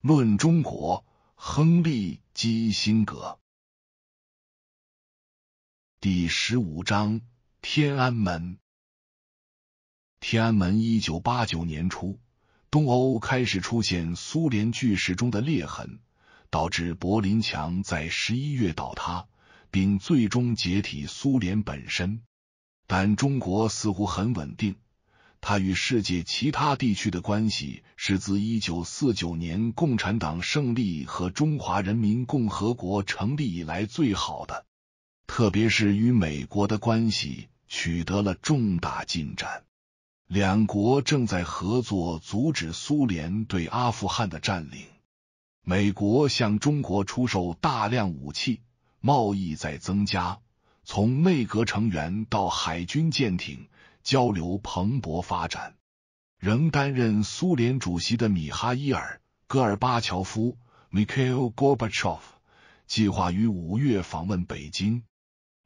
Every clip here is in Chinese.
论中国，亨利·基辛格。第十五章：天安门。天安门，一九八九年初，东欧开始出现苏联巨石中的裂痕，导致柏林墙在十一月倒塌，并最终解体苏联本身。但中国似乎很稳定。它与世界其他地区的关系是自一九四九年共产党胜利和中华人民共和国成立以来最好的，特别是与美国的关系取得了重大进展。两国正在合作阻止苏联对阿富汗的占领。美国向中国出售大量武器，贸易在增加，从内阁成员到海军舰艇。交流蓬勃发展。仍担任苏联主席的米哈伊尔·戈尔巴乔夫 （Mikhail Gorbachev） 计划于五月访问北京。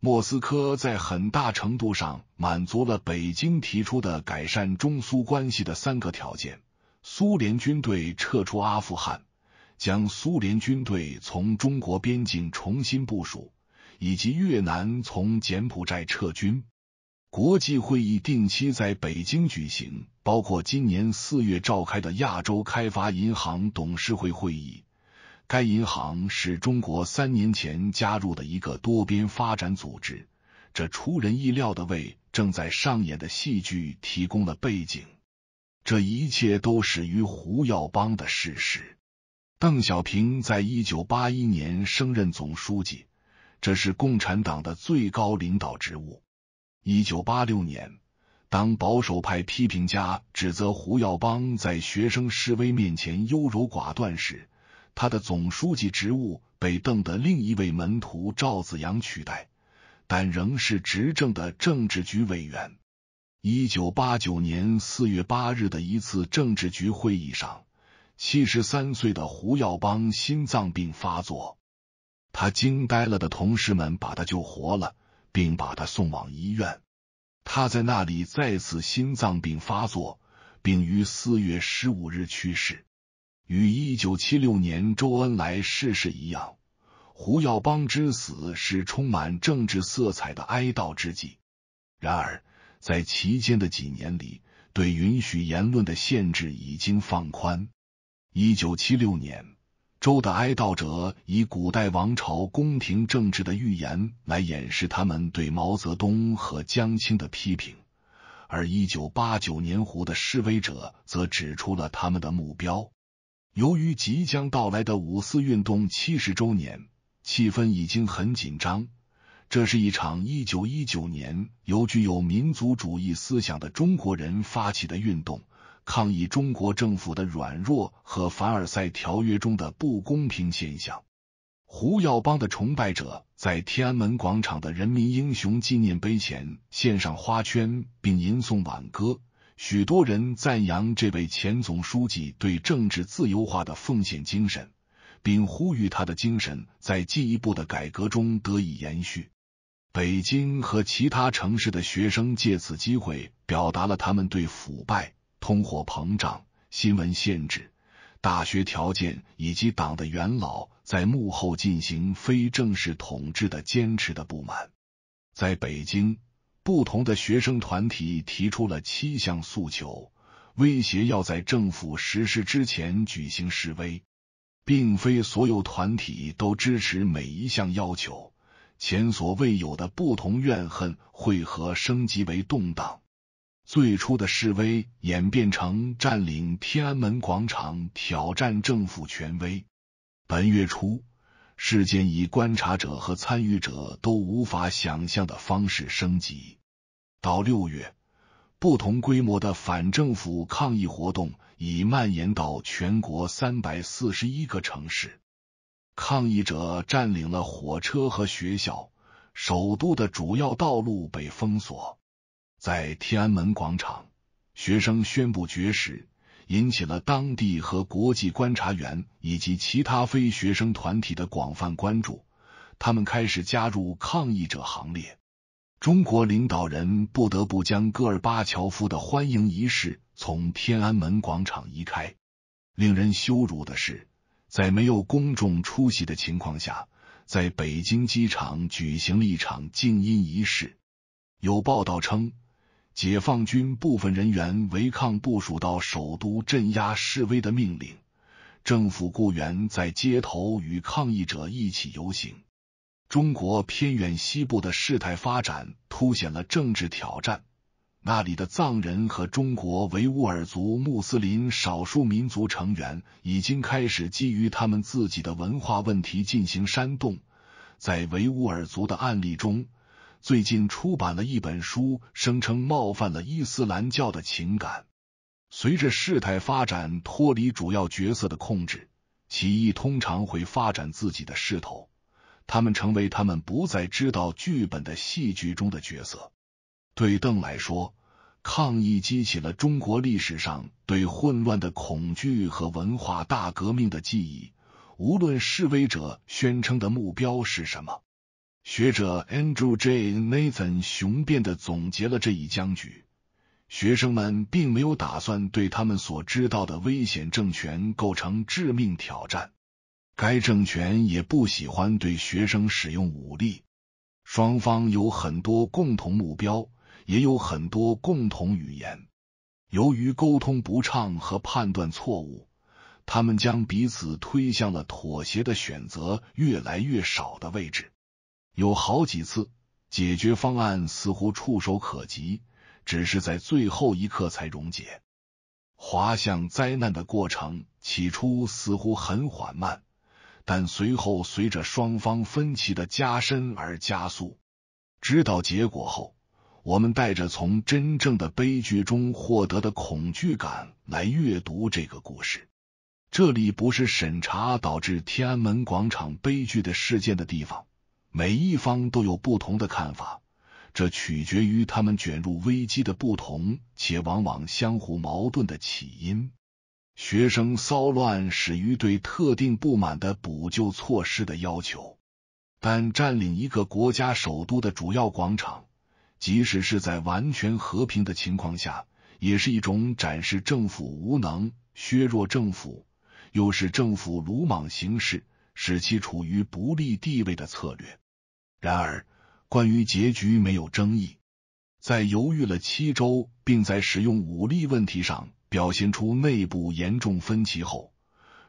莫斯科在很大程度上满足了北京提出的改善中苏关系的三个条件：苏联军队撤出阿富汗，将苏联军队从中国边境重新部署，以及越南从柬埔寨撤军。国际会议定期在北京举行，包括今年四月召开的亚洲开发银行董事会会议。该银行是中国三年前加入的一个多边发展组织，这出人意料的为正在上演的戏剧提供了背景。这一切都始于胡耀邦的逝世。邓小平在一九八一年升任总书记，这是共产党的最高领导职务。一九八六年，当保守派批评家指责胡耀邦在学生示威面前优柔寡断时，他的总书记职务被邓的另一位门徒赵子阳取代，但仍是执政的政治局委员。一九八九年四月八日的一次政治局会议上，七十三岁的胡耀邦心脏病发作，他惊呆了的同事们把他救活了。并把他送往医院，他在那里再次心脏病发作，并于四月十五日去世。与一九七六年周恩来逝世一样，胡耀邦之死是充满政治色彩的哀悼之际。然而，在其间的几年里，对允许言论的限制已经放宽。一九七六年。周的哀悼者以古代王朝宫廷政治的预言来掩饰他们对毛泽东和江青的批评，而一九八九年胡的示威者则指出了他们的目标。由于即将到来的五四运动七十周年，气氛已经很紧张。这是一场一九一九年由具有民族主义思想的中国人发起的运动。抗议中国政府的软弱和凡尔赛条约中的不公平现象。胡耀邦的崇拜者在天安门广场的人民英雄纪念碑前献上花圈，并吟诵挽歌。许多人赞扬这位前总书记对政治自由化的奉献精神，并呼吁他的精神在进一步的改革中得以延续。北京和其他城市的学生借此机会表达了他们对腐败。通货膨胀、新闻限制、大学条件以及党的元老在幕后进行非正式统治的坚持的不满，在北京，不同的学生团体提出了七项诉求，威胁要在政府实施之前举行示威。并非所有团体都支持每一项要求，前所未有的不同怨恨汇合升级为动荡。最初的示威演变成占领天安门广场、挑战政府权威。本月初，事件以观察者和参与者都无法想象的方式升级。到六月，不同规模的反政府抗议活动已蔓延到全国三百四十一个城市。抗议者占领了火车和学校，首都的主要道路被封锁。在天安门广场，学生宣布绝食，引起了当地和国际观察员以及其他非学生团体的广泛关注。他们开始加入抗议者行列。中国领导人不得不将戈尔巴乔夫的欢迎仪式从天安门广场移开。令人羞辱的是，在没有公众出席的情况下，在北京机场举行了一场静音仪式。有报道称，解放军部分人员违抗部署到首都镇压示威的命令，政府雇员在街头与抗议者一起游行。中国偏远西部的事态发展凸显了政治挑战。那里的藏人和中国维吾尔族穆斯林少数民族成员已经开始基于他们自己的文化问题进行煽动。在维吾尔族的案例中，最近出版了一本书，声称冒犯了伊斯兰教的情感。随着事态发展脱离主要角色的控制，起义通常会发展自己的势头，他们成为他们不再知道剧本的戏剧中的角色。对邓来说，抗议激起了中国历史上对混乱的恐惧和文化大革命的记忆。无论示威者宣称的目标是什么，学者 Andrew J. Nathan 雄辩的总结了这一僵局：学生们并没有打算对他们所知道的危险政权构成致命挑战，该政权也不喜欢对学生使用武力。双方有很多共同目标。也有很多共同语言。由于沟通不畅和判断错误，他们将彼此推向了妥协的选择越来越少的位置。有好几次，解决方案似乎触手可及，只是在最后一刻才溶解。滑向灾难的过程起初似乎很缓慢，但随后随着双方分歧的加深而加速。知道结果后。我们带着从真正的悲剧中获得的恐惧感来阅读这个故事。这里不是审查导致天安门广场悲剧的事件的地方。每一方都有不同的看法，这取决于他们卷入危机的不同且往往相互矛盾的起因。学生骚乱始于对特定不满的补救措施的要求，但占领一个国家首都的主要广场。即使是在完全和平的情况下，也是一种展示政府无能、削弱政府，又使政府鲁莽行事，使其处于不利地位的策略。然而，关于结局没有争议。在犹豫了七周，并在使用武力问题上表现出内部严重分歧后，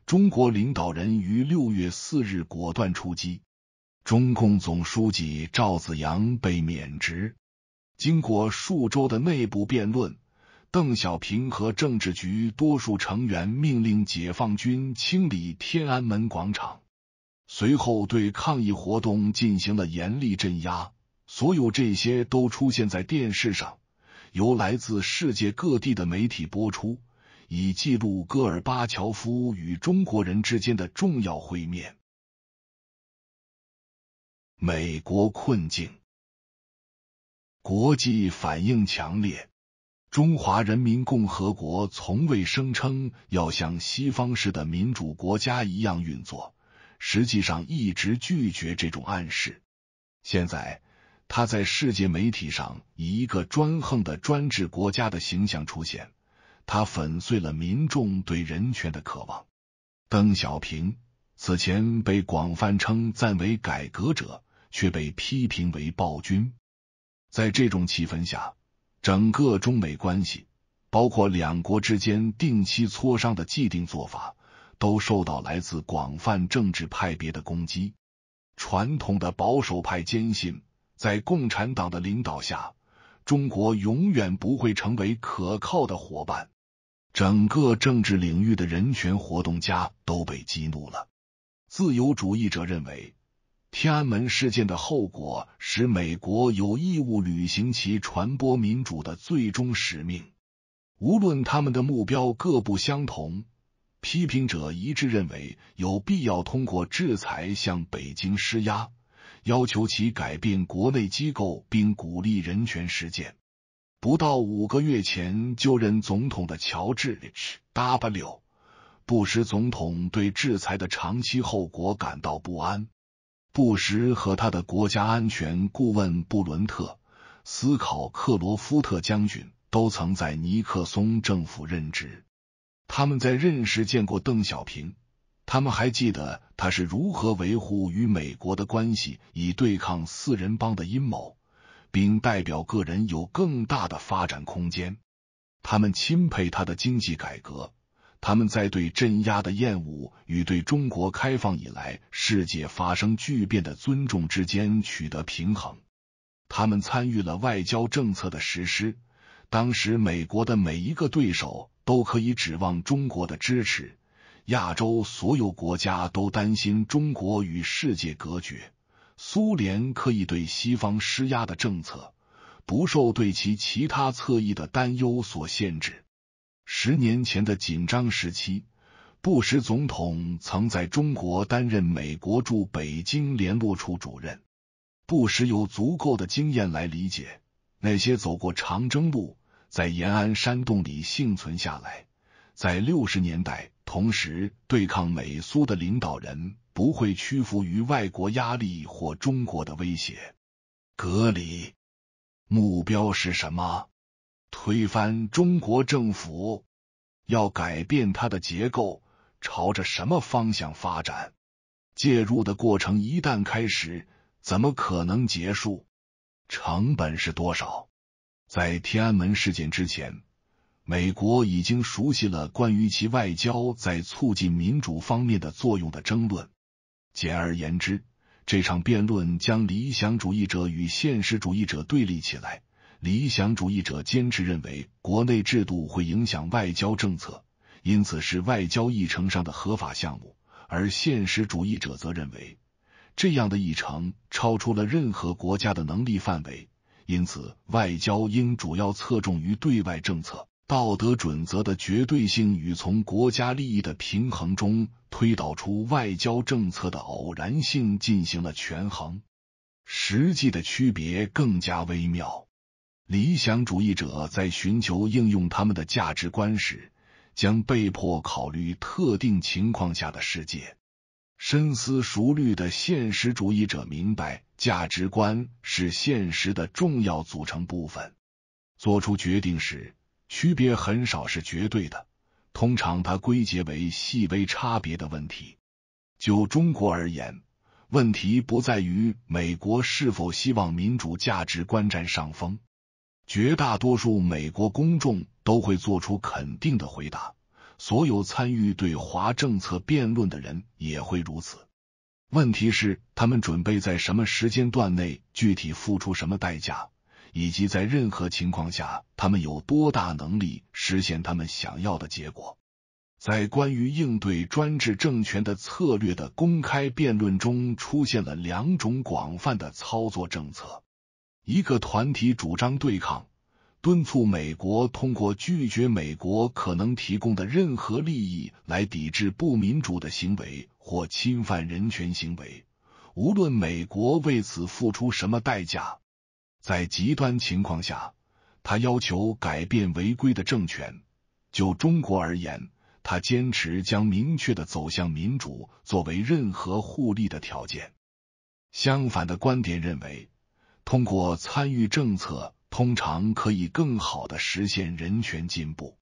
中国领导人于六月四日果断出击，中共总书记赵紫阳被免职。经过数周的内部辩论，邓小平和政治局多数成员命令解放军清理天安门广场，随后对抗议活动进行了严厉镇压。所有这些都出现在电视上，由来自世界各地的媒体播出，以记录戈尔巴乔夫与中国人之间的重要会面。美国困境。国际反应强烈。中华人民共和国从未声称要像西方式的民主国家一样运作，实际上一直拒绝这种暗示。现在，他在世界媒体上以一个专横的专制国家的形象出现，他粉碎了民众对人权的渴望。邓小平此前被广泛称赞为改革者，却被批评为暴君。在这种气氛下，整个中美关系，包括两国之间定期磋商的既定做法，都受到来自广泛政治派别的攻击。传统的保守派坚信，在共产党的领导下，中国永远不会成为可靠的伙伴。整个政治领域的人权活动家都被激怒了。自由主义者认为。天安门事件的后果使美国有义务履行其传播民主的最终使命。无论他们的目标各不相同，批评者一致认为有必要通过制裁向北京施压，要求其改变国内机构并鼓励人权实践。不到五个月前就任总统的乔治 ·H·W· 布什总统对制裁的长期后果感到不安。布什和他的国家安全顾问布伦特·斯考克罗夫特将军都曾在尼克松政府任职。他们在任时见过邓小平，他们还记得他是如何维护与美国的关系，以对抗四人帮的阴谋，并代表个人有更大的发展空间。他们钦佩他的经济改革。他们在对镇压的厌恶与对中国开放以来世界发生巨变的尊重之间取得平衡。他们参与了外交政策的实施。当时，美国的每一个对手都可以指望中国的支持。亚洲所有国家都担心中国与世界隔绝。苏联可以对西方施压的政策，不受对其其他侧翼的担忧所限制。十年前的紧张时期，布什总统曾在中国担任美国驻北京联络处主任。布什有足够的经验来理解那些走过长征路，在延安山洞里幸存下来，在六十年代同时对抗美苏的领导人不会屈服于外国压力或中国的威胁。隔离目标是什么？推翻中国政府，要改变它的结构，朝着什么方向发展？介入的过程一旦开始，怎么可能结束？成本是多少？在天安门事件之前，美国已经熟悉了关于其外交在促进民主方面的作用的争论。简而言之，这场辩论将理想主义者与现实主义者对立起来。理想主义者坚持认为，国内制度会影响外交政策，因此是外交议程上的合法项目；而现实主义者则认为，这样的议程超出了任何国家的能力范围，因此外交应主要侧重于对外政策。道德准则的绝对性与从国家利益的平衡中推导出外交政策的偶然性进行了权衡，实际的区别更加微妙。理想主义者在寻求应用他们的价值观时，将被迫考虑特定情况下的世界。深思熟虑的现实主义者明白，价值观是现实的重要组成部分。做出决定时，区别很少是绝对的，通常它归结为细微差别的问题。就中国而言，问题不在于美国是否希望民主价值观占上风。绝大多数美国公众都会做出肯定的回答，所有参与对华政策辩论的人也会如此。问题是，他们准备在什么时间段内具体付出什么代价，以及在任何情况下，他们有多大能力实现他们想要的结果。在关于应对专制政权的策略的公开辩论中，出现了两种广泛的操作政策。一个团体主张对抗，敦促美国通过拒绝美国可能提供的任何利益来抵制不民主的行为或侵犯人权行为，无论美国为此付出什么代价。在极端情况下，他要求改变违规的政权。就中国而言，他坚持将明确的走向民主作为任何互利的条件。相反的观点认为。通过参与政策，通常可以更好的实现人权进步。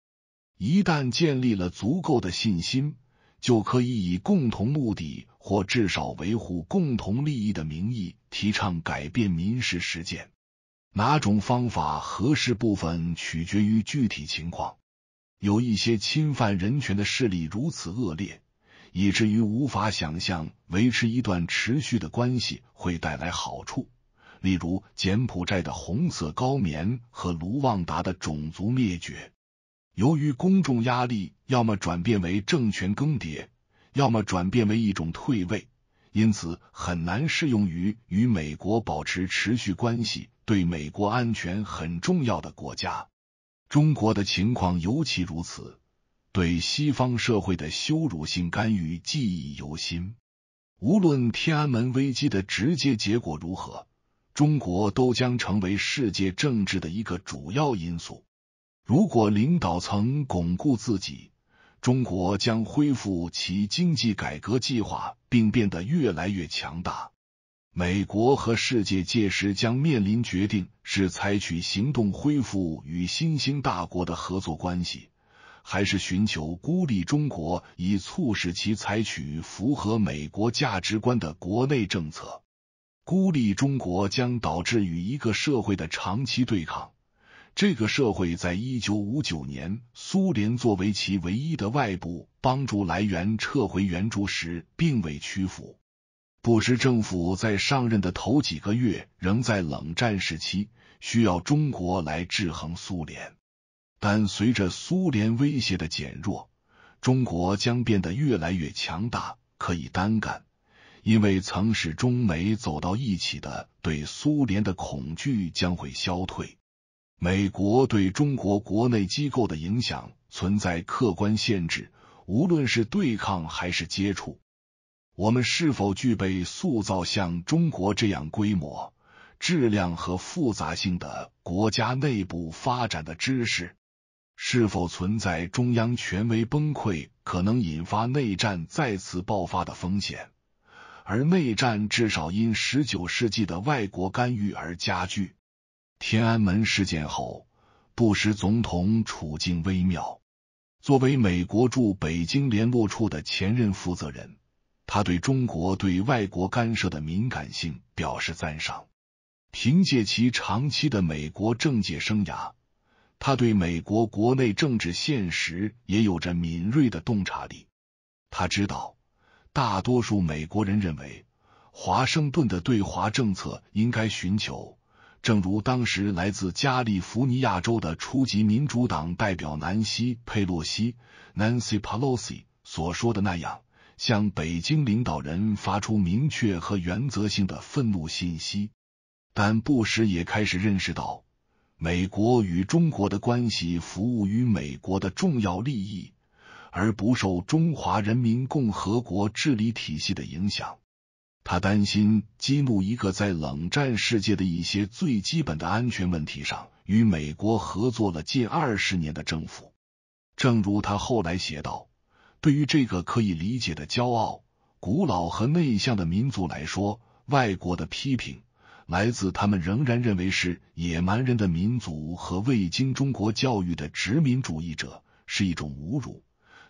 一旦建立了足够的信心，就可以以共同目的或至少维护共同利益的名义，提倡改变民事实践。哪种方法合适，部分取决于具体情况。有一些侵犯人权的势力如此恶劣，以至于无法想象维持一段持续的关系会带来好处。例如，柬埔寨的红色高棉和卢旺达的种族灭绝，由于公众压力，要么转变为政权更迭，要么转变为一种退位，因此很难适用于与美国保持持续关系、对美国安全很重要的国家。中国的情况尤其如此，对西方社会的羞辱性干预记忆犹新。无论天安门危机的直接结果如何。中国都将成为世界政治的一个主要因素。如果领导层巩固自己，中国将恢复其经济改革计划，并变得越来越强大。美国和世界届时将面临决定：是采取行动恢复与新兴大国的合作关系，还是寻求孤立中国，以促使其采取符合美国价值观的国内政策。孤立中国将导致与一个社会的长期对抗。这个社会在一九五九年，苏联作为其唯一的外部帮助来源撤回援助时，并未屈服。布什政府在上任的头几个月仍在冷战时期，需要中国来制衡苏联。但随着苏联威胁的减弱，中国将变得越来越强大，可以单干。因为曾使中美走到一起的对苏联的恐惧将会消退。美国对中国国内机构的影响存在客观限制，无论是对抗还是接触。我们是否具备塑造像中国这样规模、质量和复杂性的国家内部发展的知识？是否存在中央权威崩溃，可能引发内战再次爆发的风险？而内战至少因十九世纪的外国干预而加剧。天安门事件后，布什总统处境微妙。作为美国驻北京联络处的前任负责人，他对中国对外国干涉的敏感性表示赞赏。凭借其长期的美国政界生涯，他对美国国内政治现实也有着敏锐的洞察力。他知道，大多数美国人认为，华盛顿的对华政策应该寻求。正如当时来自加利福尼亚州的初级民主党代表南希·佩洛西 （Nancy Pelosi） 所说的那样，向北京领导人发出明确和原则性的愤怒信息。但布什也开始认识到，美国与中国的关系服务于美国的重要利益，而不受中华人民共和国治理体系的影响。他担心激怒一个在冷战世界的一些最基本的安全问题上与美国合作了近二十年的政府。正如他后来写道：“对于这个可以理解的骄傲、古老和内向的民族来说，外国的批评来自他们仍然认为是野蛮人的民族和未经中国教育的殖民主义者是一种侮辱。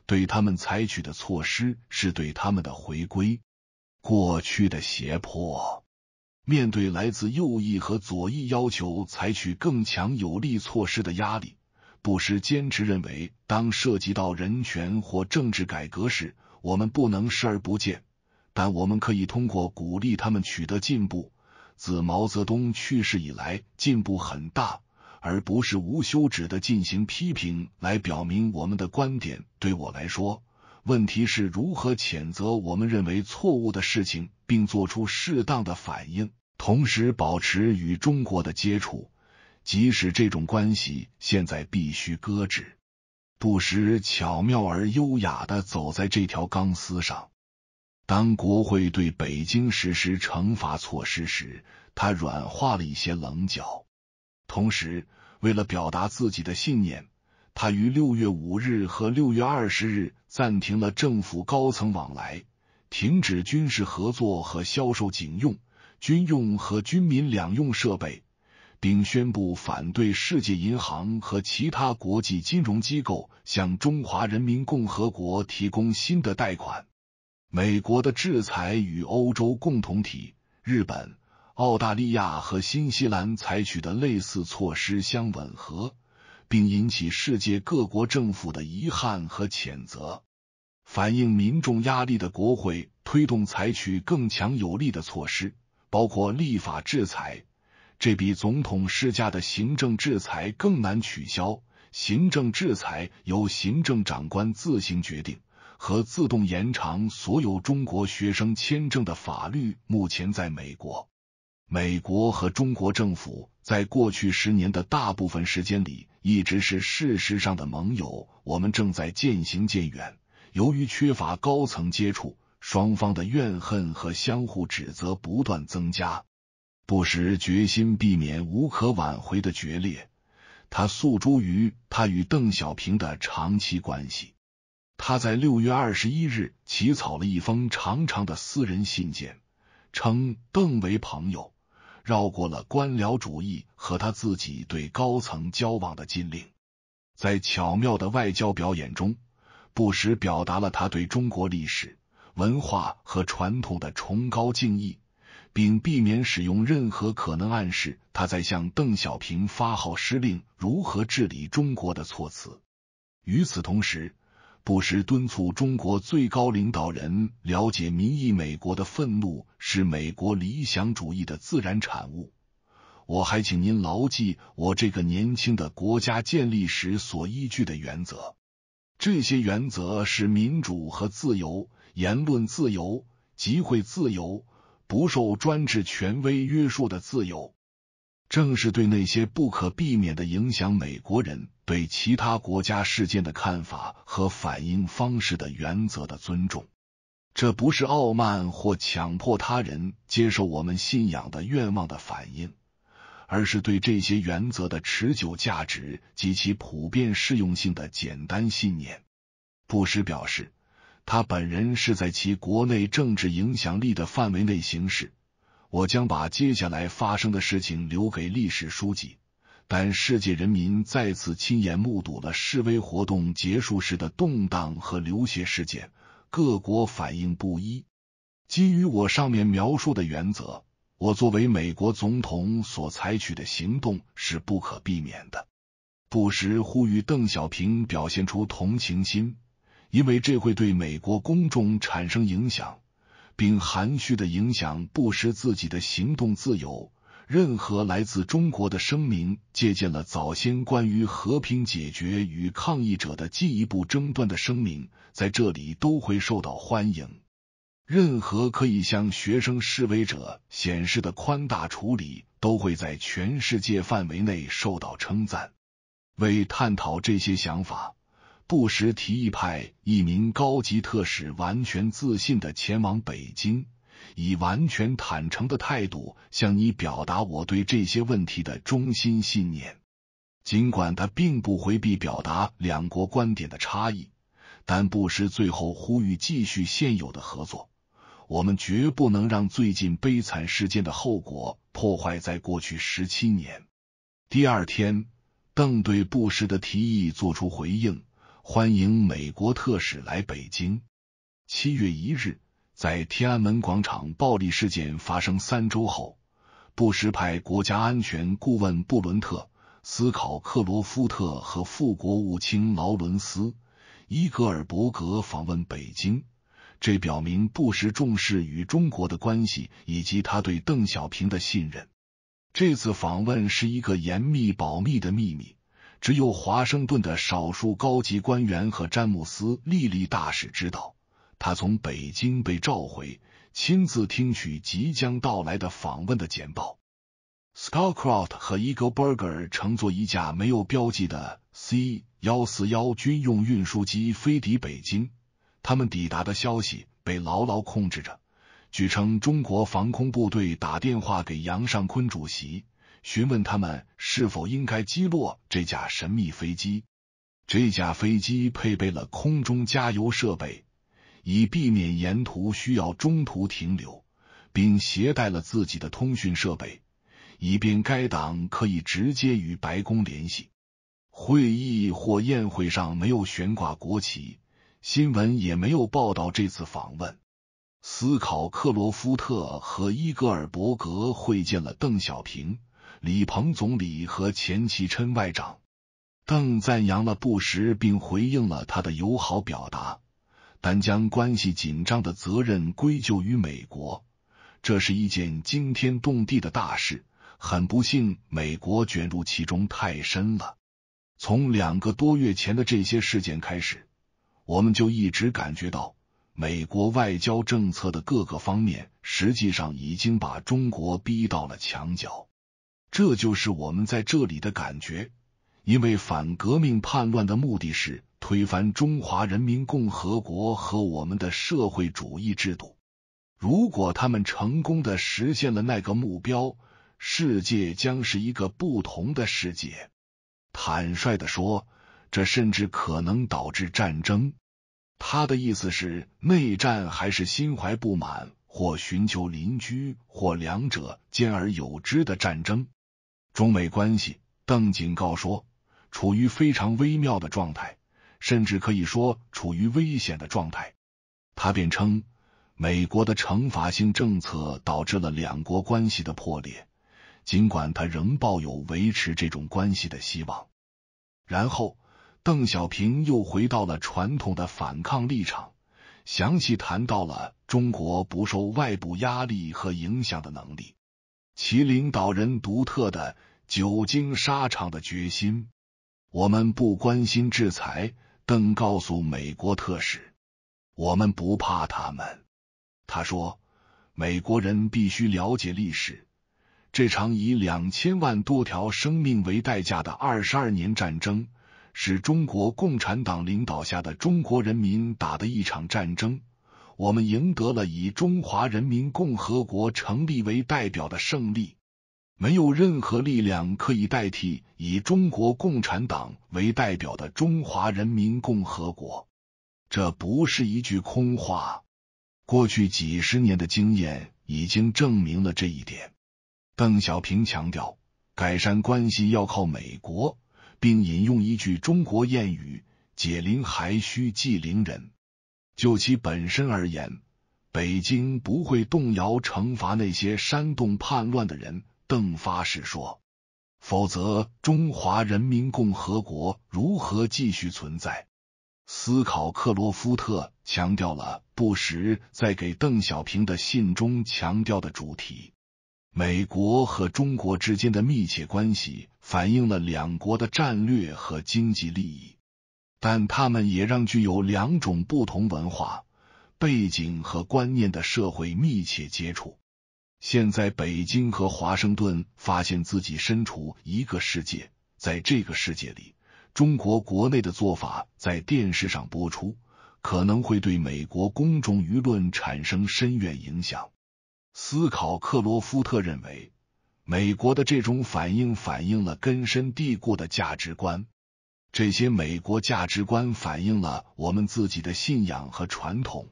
对他们采取的措施是对他们的回归。”过去的胁迫，面对来自右翼和左翼要求采取更强有力措施的压力，布什坚持认为，当涉及到人权或政治改革时，我们不能视而不见，但我们可以通过鼓励他们取得进步。自毛泽东去世以来，进步很大，而不是无休止的进行批评来表明我们的观点。对我来说。问题是如何谴责我们认为错误的事情，并做出适当的反应，同时保持与中国的接触，即使这种关系现在必须搁置。布什巧妙而优雅的走在这条钢丝上。当国会对北京实施惩罚措施时，他软化了一些棱角，同时为了表达自己的信念。他于六月五日和六月二十日暂停了政府高层往来，停止军事合作和销售警用、军用和军民两用设备，并宣布反对世界银行和其他国际金融机构向中华人民共和国提供新的贷款。美国的制裁与欧洲共同体、日本、澳大利亚和新西兰采取的类似措施相吻合。并引起世界各国政府的遗憾和谴责。反映民众压力的国会推动采取更强有力的措施，包括立法制裁。这比总统施加的行政制裁更难取消。行政制裁由行政长官自行决定，和自动延长所有中国学生签证的法律目前在美国。美国和中国政府在过去十年的大部分时间里一直是事实上的盟友。我们正在渐行渐远。由于缺乏高层接触，双方的怨恨和相互指责不断增加。布什决心避免无可挽回的决裂。他诉诸于他与邓小平的长期关系。他在六月二十一日起草了一封长长的私人信件，称邓为朋友。绕过了官僚主义和他自己对高层交往的禁令。在巧妙的外交表演中，不时表达了他对中国历史、文化和传统的崇高敬意，并避免使用任何可能暗示他在向邓小平发号施令如何治理中国的措辞。与此同时，不时敦促中国最高领导人了解民意。美国的愤怒是美国理想主义的自然产物。我还请您牢记我这个年轻的国家建立时所依据的原则。这些原则是民主和自由、言论自由、集会自由、不受专制权威约束的自由。正是对那些不可避免的影响美国人对其他国家事件的看法和反应方式的原则的尊重，这不是傲慢或强迫他人接受我们信仰的愿望的反应，而是对这些原则的持久价值及其普遍适用性的简单信念。布什表示，他本人是在其国内政治影响力的范围内行事。我将把接下来发生的事情留给历史书籍，但世界人民再次亲眼目睹了示威活动结束时的动荡和流血事件，各国反应不一。基于我上面描述的原则，我作为美国总统所采取的行动是不可避免的。不时呼吁邓小平表现出同情心，因为这会对美国公众产生影响。并含蓄的影响不时自己的行动自由。任何来自中国的声明借鉴了早先关于和平解决与抗议者的进一步争端的声明，在这里都会受到欢迎。任何可以向学生示威者显示的宽大处理，都会在全世界范围内受到称赞。为探讨这些想法。布什提议派一名高级特使完全自信的前往北京，以完全坦诚的态度向你表达我对这些问题的中心信念。尽管他并不回避表达两国观点的差异，但布什最后呼吁继续现有的合作。我们绝不能让最近悲惨事件的后果破坏在过去十七年。第二天，邓对布什的提议作出回应。欢迎美国特使来北京。七月一日，在天安门广场暴力事件发生三周后，布什派国家安全顾问布伦特、斯考克罗夫特和副国务卿劳伦斯·伊格尔伯格访问北京。这表明布什重视与中国的关系以及他对邓小平的信任。这次访问是一个严密保密的秘密。只有华盛顿的少数高级官员和詹姆斯·利利大使知道，他从北京被召回，亲自听取即将到来的访问的简报。Scowcroft 和 Eagleburger 乘坐一架没有标记的 C 幺四幺军用运输机飞抵北京，他们抵达的消息被牢牢控制着。据称，中国防空部队打电话给杨尚昆主席。询问他们是否应该击落这架神秘飞机。这架飞机配备了空中加油设备，以避免沿途需要中途停留，并携带了自己的通讯设备，以便该党可以直接与白宫联系。会议或宴会上没有悬挂国旗，新闻也没有报道这次访问。斯考克罗夫特和伊格尔伯格会见了邓小平。李鹏总理和钱其琛外长邓赞扬了布什，并回应了他的友好表达，但将关系紧张的责任归咎于美国。这是一件惊天动地的大事，很不幸，美国卷入其中太深了。从两个多月前的这些事件开始，我们就一直感觉到，美国外交政策的各个方面实际上已经把中国逼到了墙角。这就是我们在这里的感觉，因为反革命叛乱的目的是推翻中华人民共和国和我们的社会主义制度。如果他们成功的实现了那个目标，世界将是一个不同的世界。坦率的说，这甚至可能导致战争。他的意思是内战，还是心怀不满或寻求邻居或两者兼而有之的战争？中美关系，邓警告说，处于非常微妙的状态，甚至可以说处于危险的状态。他便称，美国的惩罚性政策导致了两国关系的破裂，尽管他仍抱有维持这种关系的希望。然后，邓小平又回到了传统的反抗立场，详细谈到了中国不受外部压力和影响的能力，其领导人独特的久经沙场的决心。我们不关心制裁，邓告诉美国特使。我们不怕他们，他说：“美国人必须了解历史，这场以两千万多条生命为代价的二十二年战争，是中国共产党领导下的中国人民打的一场战争。我们赢得了以中华人民共和国成立为代表的胜利，没有任何力量可以代替以中国共产党为代表的中华人民共和国。”这不是一句空话，过去几十年的经验已经证明了这一点。邓小平强调，改善关系要靠美国，并引用一句中国谚语：“解铃还需系铃人。”就其本身而言，北京不会动摇惩罚那些煽动叛乱的人。邓发誓说，否则中华人民共和国如何继续存在？斯考克罗夫特强调了布什在给邓小平的信中强调的主题：美国和中国之间的密切关系反映了两国的战略和经济利益，但他们也让具有两种不同文化背景和观念的社会密切接触。现在，北京和华盛顿发现自己身处一个世界，在这个世界里。中国国内的做法在电视上播出，可能会对美国公众舆论产生深远影响。思考克罗夫特认为，美国的这种反应反映了根深蒂固的价值观，这些美国价值观反映了我们自己的信仰和传统，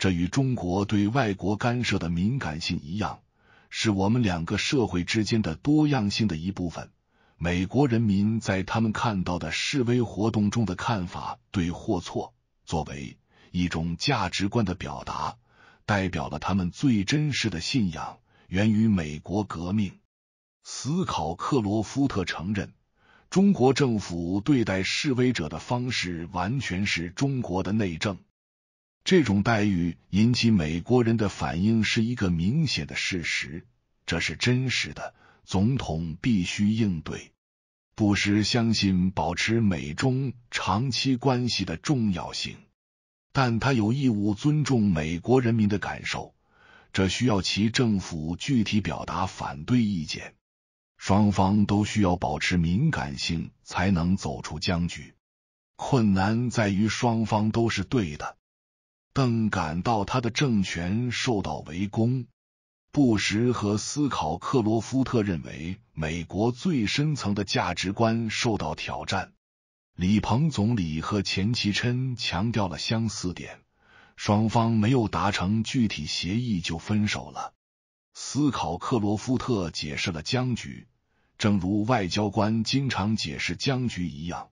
这与中国对外国干涉的敏感性一样，是我们两个社会之间的多样性的一部分。美国人民在他们看到的示威活动中的看法，对或错，作为一种价值观的表达，代表了他们最真实的信仰，源于美国革命。思考克罗夫特承认，中国政府对待示威者的方式完全是中国的内政。这种待遇引起美国人的反应是一个明显的事实，这是真实的。总统必须应对。布什相信保持美中长期关系的重要性，但他有义务尊重美国人民的感受，这需要其政府具体表达反对意见。双方都需要保持敏感性，才能走出僵局。困难在于双方都是对的。邓感到他的政权受到围攻。布什和斯考克罗夫特认为，美国最深层的价值观受到挑战。李鹏总理和钱其琛强调了相似点，双方没有达成具体协议就分手了。斯考克罗夫特解释了僵局，正如外交官经常解释僵局一样。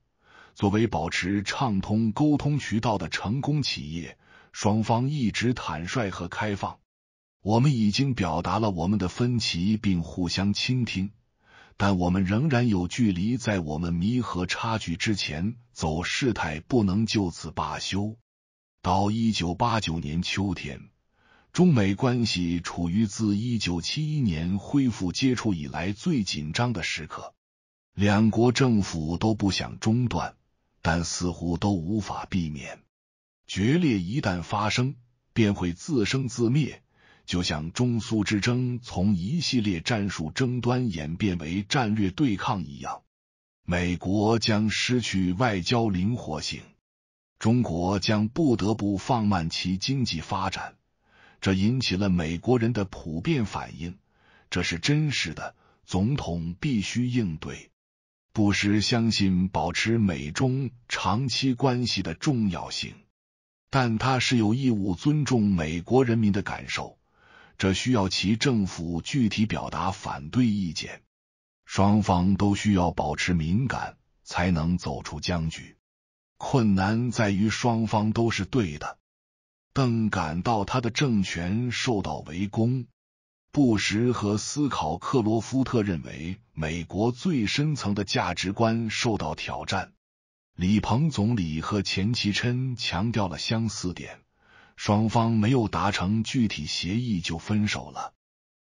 作为保持畅通沟通渠道的成功企业，双方一直坦率和开放。我们已经表达了我们的分歧，并互相倾听，但我们仍然有距离。在我们弥合差距之前，走事态不能就此罢休。到一九八九年秋天，中美关系处于自一九七一年恢复接触以来最紧张的时刻。两国政府都不想中断，但似乎都无法避免。决裂一旦发生，便会自生自灭。就像中苏之争从一系列战术争端演变为战略对抗一样，美国将失去外交灵活性，中国将不得不放慢其经济发展，这引起了美国人的普遍反应，这是真实的。总统必须应对。布什相信保持美中长期关系的重要性，但他是有义务尊重美国人民的感受。这需要其政府具体表达反对意见，双方都需要保持敏感，才能走出僵局。困难在于双方都是对的。邓感到他的政权受到围攻，布什和斯考克罗夫特认为美国最深层的价值观受到挑战。李鹏总理和钱其琛强调了相似点，双方没有达成具体协议就分手了。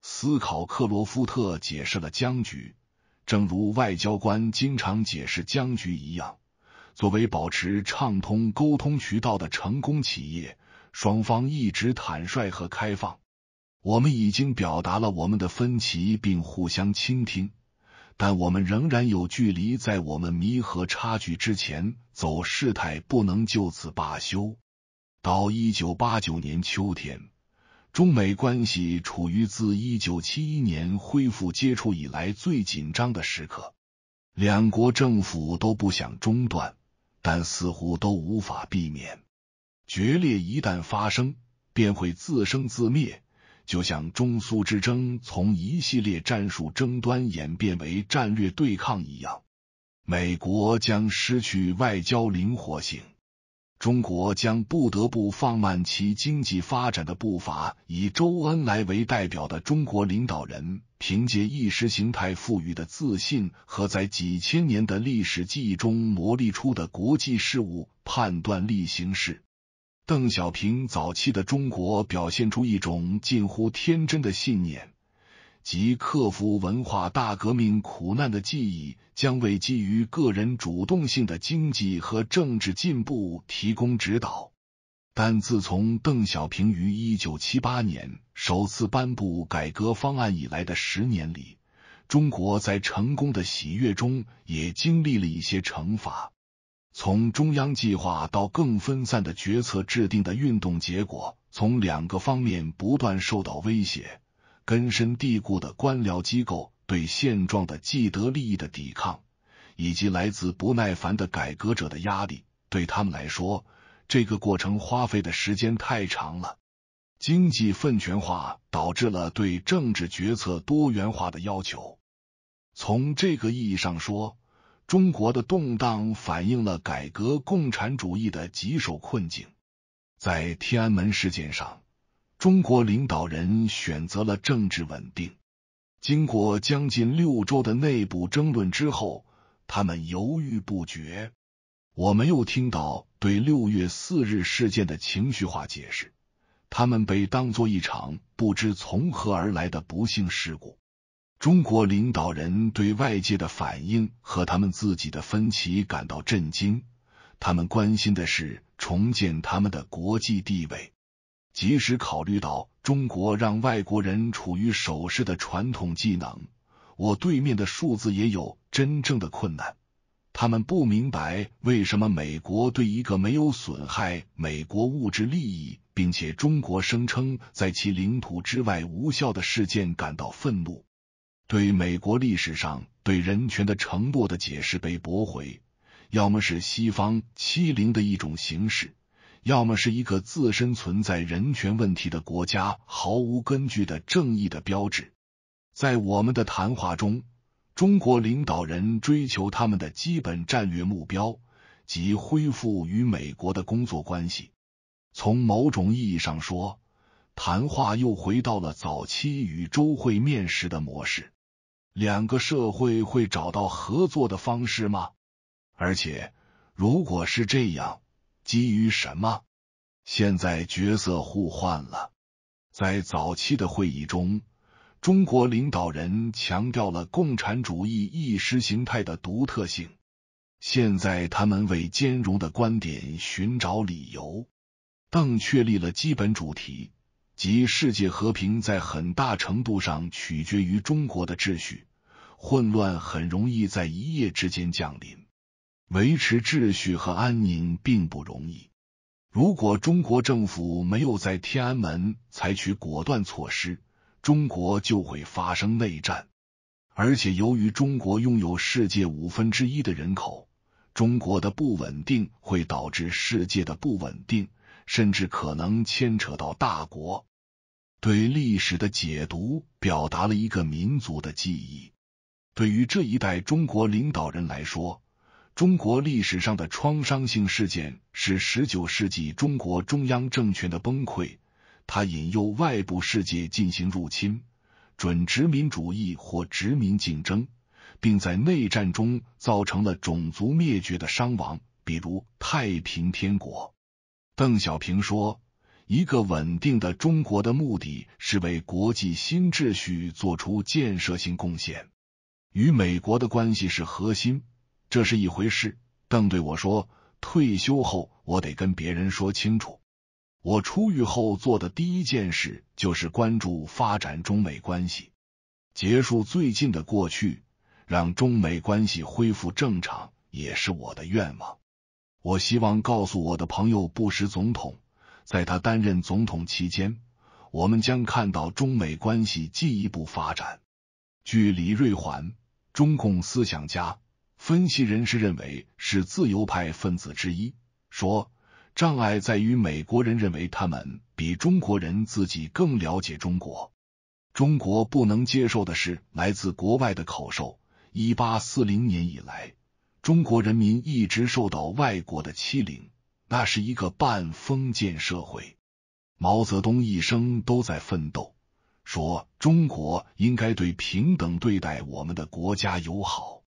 斯考克罗夫特解释了僵局，正如外交官经常解释僵局一样。作为保持畅通沟通渠道的成功企业，双方一直坦率和开放。我们已经表达了我们的分歧，并互相倾听。但我们仍然有距离，在我们弥合差距之前，走事态不能就此罢休。到一九八九年秋天，中美关系处于自一九七一年恢复接触以来最紧张的时刻，两国政府都不想中断，但似乎都无法避免。决裂一旦发生，便会自生自灭。就像中苏之争从一系列战术争端演变为战略对抗一样，美国将失去外交灵活性，中国将不得不放慢其经济发展的步伐。以周恩来为代表的中国领导人，凭借意识形态赋予的自信和在几千年的历史记忆中磨砺出的国际事务判断力行事。邓小平早期的中国表现出一种近乎天真的信念，即克服文化大革命苦难的记忆将为基于个人主动性的经济和政治进步提供指导。但自从邓小平于一九七八年首次颁布改革方案以来的十年里，中国在成功的喜悦中也经历了一些惩罚。从中央计划到更分散的决策制定的运动结果，从两个方面不断受到威胁：根深蒂固的官僚机构对现状的既得利益的抵抗，以及来自不耐烦的改革者的压力。对他们来说，这个过程花费的时间太长了。经济分权化导致了对政治决策多元化的要求。从这个意义上说。中国的动荡反映了改革共产主义的棘手困境。在天安门事件上，中国领导人选择了政治稳定。经过将近六周的内部争论之后，他们犹豫不决。我没有听到对六月四日事件的情绪化解释，他们被当作一场不知从何而来的不幸事故。中国领导人对外界的反应和他们自己的分歧感到震惊。他们关心的是重建他们的国际地位。即使考虑到中国让外国人处于守势的传统技能，我对面的数字也有真正的困难。他们不明白为什么美国对一个没有损害美国物质利益，并且中国声称在其领土之外无效的事件感到愤怒。对美国历史上对人权的承诺的解释被驳回，要么是西方欺凌的一种形式，要么是一个自身存在人权问题的国家毫无根据的正义的标志。在我们的谈话中，中国领导人追求他们的基本战略目标，即恢复与美国的工作关系。从某种意义上说，谈话又回到了早期与周会面时的模式。两个社会会找到合作的方式吗？而且，如果是这样，基于什么？现在角色互换了。在早期的会议中，中国领导人强调了共产主义意识形态的独特性。现在，他们为兼容的观点寻找理由。邓确立了基本主题。即世界和平在很大程度上取决于中国的秩序，混乱很容易在一夜之间降临。维持秩序和安宁并不容易。如果中国政府没有在天安门采取果断措施，中国就会发生内战。而且，由于中国拥有世界五分之一的人口，中国的不稳定会导致世界的不稳定。甚至可能牵扯到大国对历史的解读，表达了一个民族的记忆。对于这一代中国领导人来说，中国历史上的创伤性事件是十九世纪中国中央政权的崩溃，它引诱外部世界进行入侵、准殖民主义或殖民竞争，并在内战中造成了种族灭绝的伤亡，比如太平天国。邓小平说：“一个稳定的中国的目的是为国际新秩序做出建设性贡献，与美国的关系是核心。”这是一回事。邓对我说：“退休后，我得跟别人说清楚。我出狱后做的第一件事就是关注发展中美关系，结束最近的过去，让中美关系恢复正常，也是我的愿望。我希望告诉我的朋友布什总统，在他担任总统期间，我们将看到中美关系进一步发展。”据李瑞环，中共思想家。分析人士认为是自由派分子之一，说障碍在于美国人认为他们比中国人自己更了解中国。中国不能接受的是来自国外的口授。一八四零年以来，中国人民一直受到外国的欺凌，那是一个半封建社会。毛泽东一生都在奋斗，说中国应该对平等对待我们的国家友好。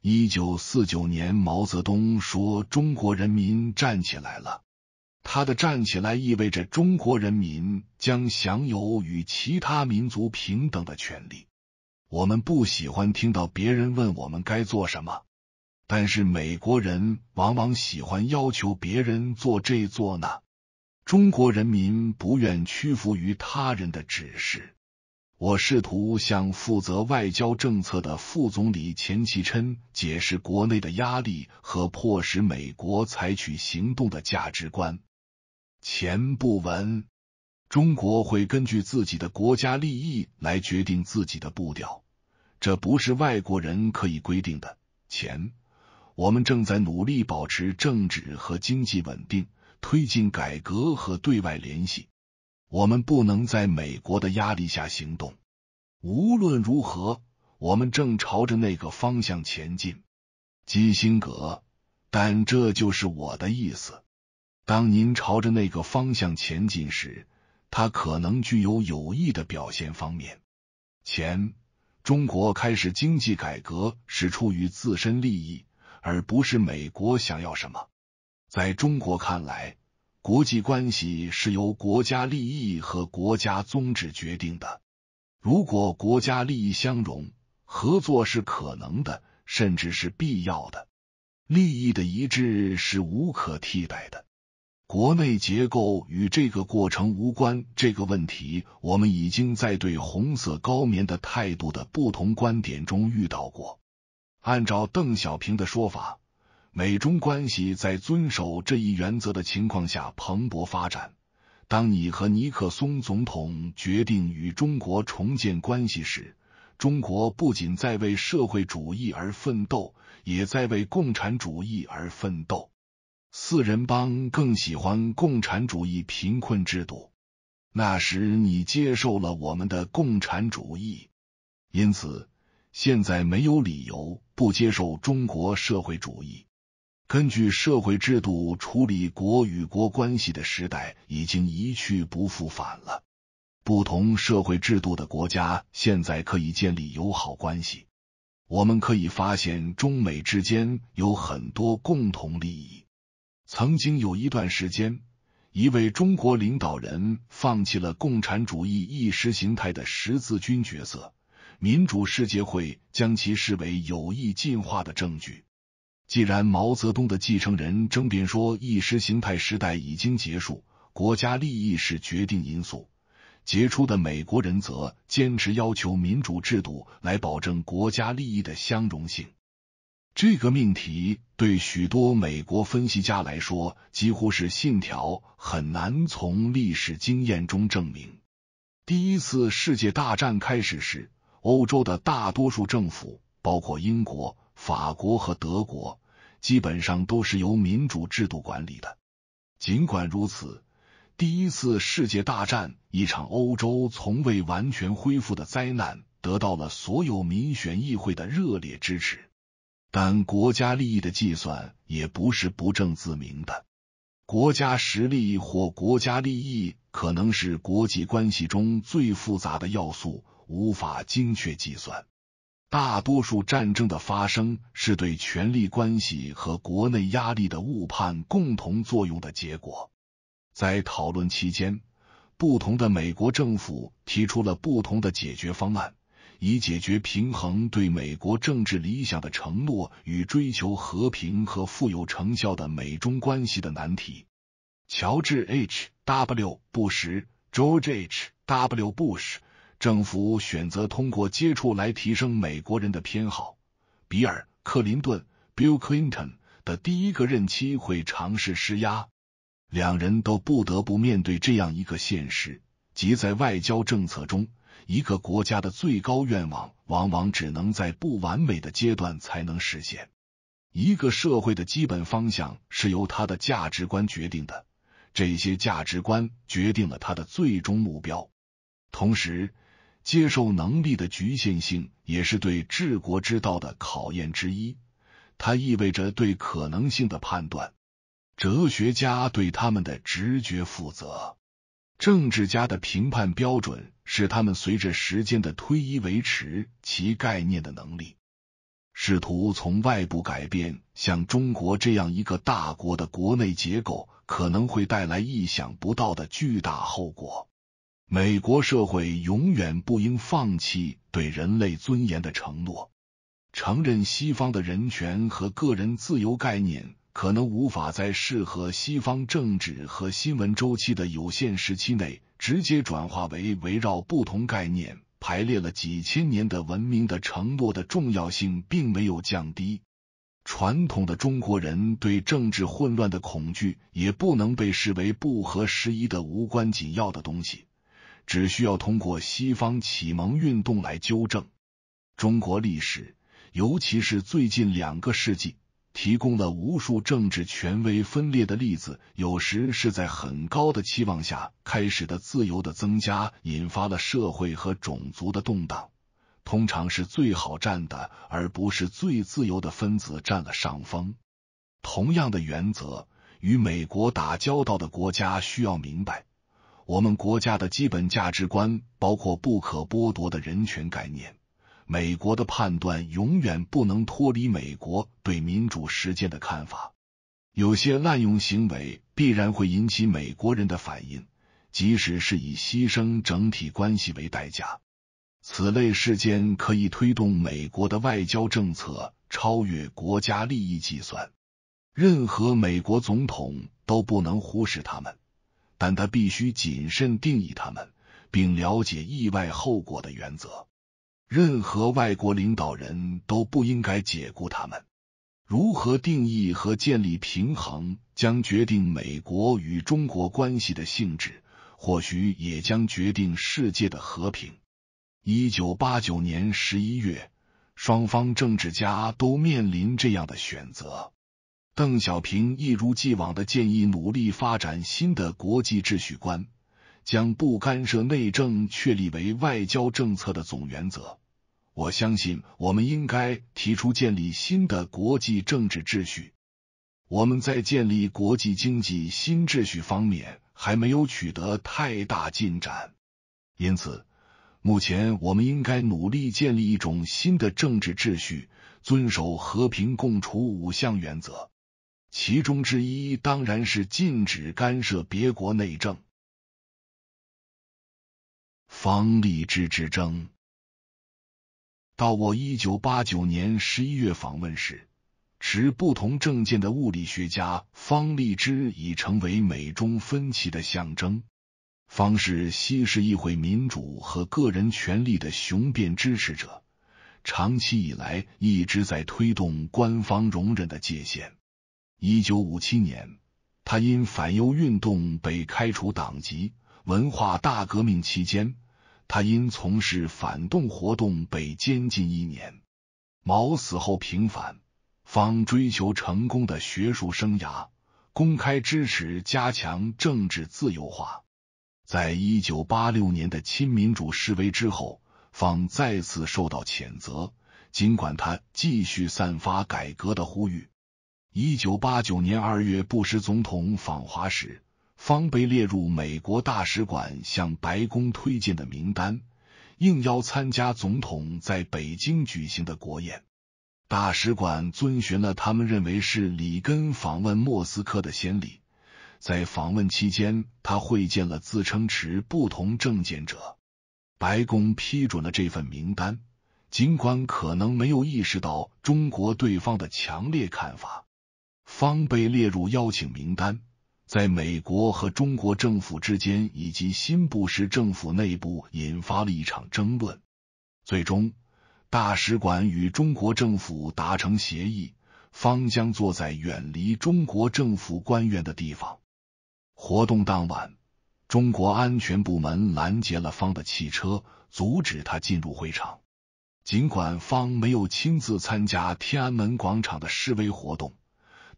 一九四九年，毛泽东说：“中国人民站起来了。”他的站起来意味着中国人民将享有与其他民族平等的权利。我们不喜欢听到别人问我们该做什么，但是美国人往往喜欢要求别人做这做那。中国人民不愿屈服于他人的指示。我试图向负责外交政策的副总理钱其琛解释国内的压力和迫使美国采取行动的价值观。钱不闻，中国会根据自己的国家利益来决定自己的步调，这不是外国人可以规定的。钱，我们正在努力保持政治和经济稳定，推进改革和对外联系。我们不能在美国的压力下行动。无论如何，我们正朝着那个方向前进，基辛格。但这就是我的意思。当您朝着那个方向前进时，它可能具有有益的表现方面。前，中国开始经济改革是出于自身利益，而不是美国想要什么。在中国看来。国际关系是由国家利益和国家宗旨决定的。如果国家利益相容，合作是可能的，甚至是必要的。利益的一致是无可替代的。国内结构与这个过程无关。这个问题，我们已经在对红色高棉的态度的不同观点中遇到过。按照邓小平的说法。美中关系在遵守这一原则的情况下蓬勃发展。当你和尼克松总统决定与中国重建关系时，中国不仅在为社会主义而奋斗，也在为共产主义而奋斗。四人帮更喜欢共产主义贫困制度。那时你接受了我们的共产主义，因此现在没有理由不接受中国社会主义。根据社会制度处理国与国关系的时代已经一去不复返了。不同社会制度的国家现在可以建立友好关系。我们可以发现，中美之间有很多共同利益。曾经有一段时间，一位中国领导人放弃了共产主义意识形态的十字军角色，民主世界会将其视为有益进化的证据。既然毛泽东的继承人争辩说意识形态时代已经结束，国家利益是决定因素，杰出的美国人则坚持要求民主制度来保证国家利益的相容性。这个命题对许多美国分析家来说几乎是信条，很难从历史经验中证明。第一次世界大战开始时，欧洲的大多数政府，包括英国。法国和德国基本上都是由民主制度管理的。尽管如此，第一次世界大战一场欧洲从未完全恢复的灾难得到了所有民选议会的热烈支持。但国家利益的计算也不是不证自明的。国家实力或国家利益可能是国际关系中最复杂的要素，无法精确计算。大多数战争的发生是对权力关系和国内压力的误判共同作用的结果。在讨论期间，不同的美国政府提出了不同的解决方案。以解决平衡对美国政治理想的承诺与追求和平和富有成效的美中关系的难题。乔治 ·H· W· 布什 （George H. W. 布什政府选择通过接触来提升美国人的偏好。比尔·克林顿 （Bill Clinton） 的第一个任期会尝试施压。两人都不得不面对这样一个现实，即在外交政策中。一个国家的最高愿望，往往只能在不完美的阶段才能实现。一个社会的基本方向是由它的价值观决定的，这些价值观决定了它的最终目标。同时，接受能力的局限性也是对治国之道的考验之一。它意味着对可能性的判断。哲学家对他们的直觉负责。政治家的评判标准是他们随着时间的推移维持其概念的能力。试图从外部改变像中国这样一个大国的国内结构，可能会带来意想不到的巨大后果。美国社会永远不应放弃对人类尊严的承诺，承认西方的人权和个人自由概念。可能无法在适合西方政治和新闻周期的有限时期内直接转化为围绕不同概念排列了几千年的文明的承诺的重要性并没有降低。传统的中国人对政治混乱的恐惧也不能被视为不合时宜的无关紧要的东西，只需要通过西方启蒙运动来纠正。中国历史，尤其是最近两个世纪。提供了无数政治权威分裂的例子，有时是在很高的期望下开始的自由的增加，引发了社会和种族的动荡。通常是最好战的，而不是最自由的分子占了上风。同样的原则，与美国打交道的国家需要明白，我们国家的基本价值观包括不可剥夺的人权概念。美国的判断永远不能脱离美国对民主实践的看法。有些滥用行为必然会引起美国人的反应，即使是以牺牲整体关系为代价。此类事件可以推动美国的外交政策超越国家利益计算。任何美国总统都不能忽视他们，但他必须谨慎定义他们，并了解意外后果的原则。任何外国领导人都不应该解雇他们。如何定义和建立平衡，将决定美国与中国关系的性质，或许也将决定世界的和平。一九八九年十一月，双方政治家都面临这样的选择。邓小平一如既往的建议努力发展新的国际秩序观。将不干涉内政确立为外交政策的总原则。我相信，我们应该提出建立新的国际政治秩序。我们在建立国际经济新秩序方面还没有取得太大进展，因此，目前我们应该努力建立一种新的政治秩序，遵守和平共处五项原则，其中之一当然是禁止干涉别国内政。方励之之争。到我一九八九年十一月访问时，持不同政见的物理学家方励之已成为美中分歧的象征。方是西式议会民主和个人权利的雄辩支持者，长期以来一直在推动官方容忍的界限。一九五七年，他因反右运动被开除党籍。文化大革命期间。他因从事反动活动被监禁一年。毛死后平反，方追求成功的学术生涯，公开支持加强政治自由化。在一九八六年的亲民主示威之后，方再次受到谴责，尽管他继续散发改革的呼吁。一九八九年二月，布什总统访华时，方被列入美国大使馆向白宫推荐的名单，应邀参加总统在北京举行的国宴。大使馆遵循了他们认为是里根访问莫斯科的先例，在访问期间，他会见了自称持不同政见者。白宫批准了这份名单，尽管可能没有意识到中国对方的强烈看法。方被列入邀请名单，在美国和中国政府之间以及新布什政府内部引发了一场争论。最终，大使馆与中国政府达成协议，方将坐在远离中国政府官员的地方。活动当晚，中国安全部门拦截了方的汽车，阻止他进入会场。尽管方没有亲自参加天安门广场的示威活动。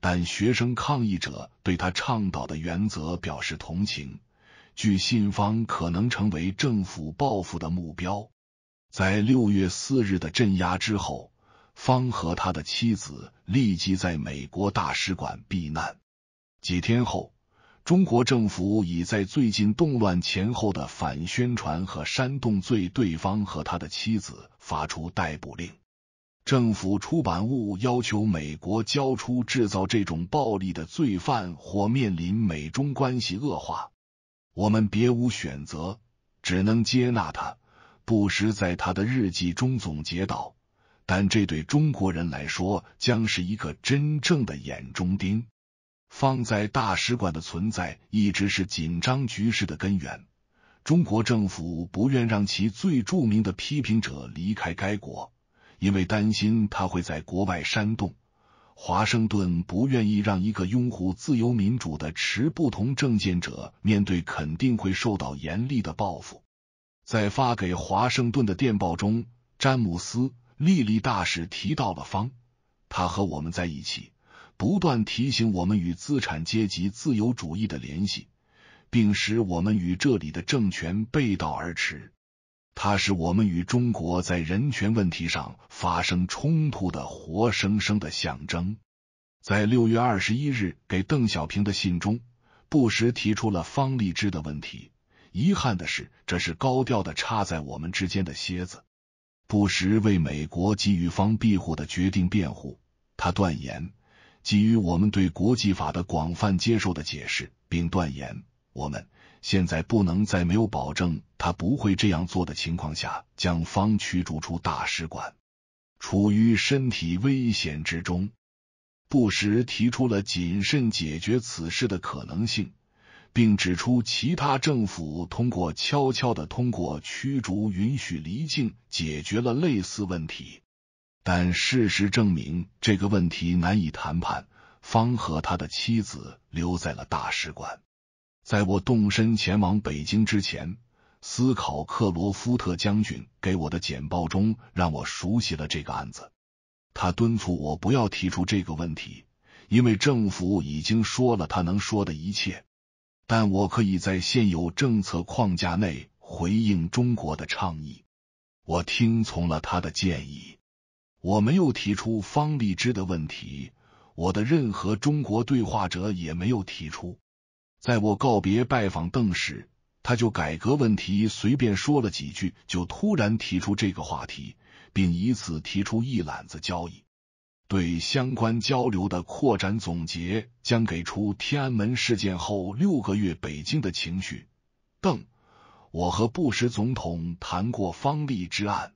但学生抗议者对他倡导的原则表示同情，据信方可能成为政府报复的目标。在六月四日的镇压之后，方和他的妻子立即在美国大使馆避难。几天后，中国政府已在最近动乱前后的反宣传和煽动罪对方和他的妻子发出逮捕令。政府出版物要求美国交出制造这种暴力的罪犯，或面临美中关系恶化。我们别无选择，只能接纳他。布什在他的日记中总结道：“但这对中国人来说将是一个真正的眼中钉。”放在大使馆的存在一直是紧张局势的根源。中国政府不愿让其最著名的批评者离开该国。因为担心他会在国外煽动，华盛顿不愿意让一个拥护自由民主的持不同政见者面对肯定会受到严厉的报复。在发给华盛顿的电报中，詹姆斯·利利大使提到了方，他和我们在一起，不断提醒我们与资产阶级自由主义的联系，并使我们与这里的政权背道而驰。他是我们与中国在人权问题上发生冲突的活生生的象征。在六月二十一日给邓小平的信中，布什提出了方励之的问题。遗憾的是，这是高调的插在我们之间的楔子。布什为美国给予方庇护的决定辩护，他断言，基于我们对国际法的广泛接受的解释，并断言我们。现在不能在没有保证他不会这样做的情况下将方驱逐出大使馆。处于身体危险之中，布什提出了谨慎解决此事的可能性，并指出其他政府通过悄悄的通过驱逐、允许离境解决了类似问题。但事实证明这个问题难以谈判。方和他的妻子留在了大使馆。在我动身前往北京之前，斯考克罗夫特将军给我的简报中让我熟悉了这个案子。他敦促我不要提出这个问题，因为政府已经说了他能说的一切。但我可以在现有政策框架内回应中国的倡议。我听从了他的建议，我没有提出方立之的问题，我的任何中国对话者也没有提出。在我告别拜访邓时，他就改革问题随便说了几句，就突然提出这个话题，并以此提出一揽子交易。对相关交流的扩展总结将给出天安门事件后六个月北京的情绪。邓，我和布什总统谈过方励之案。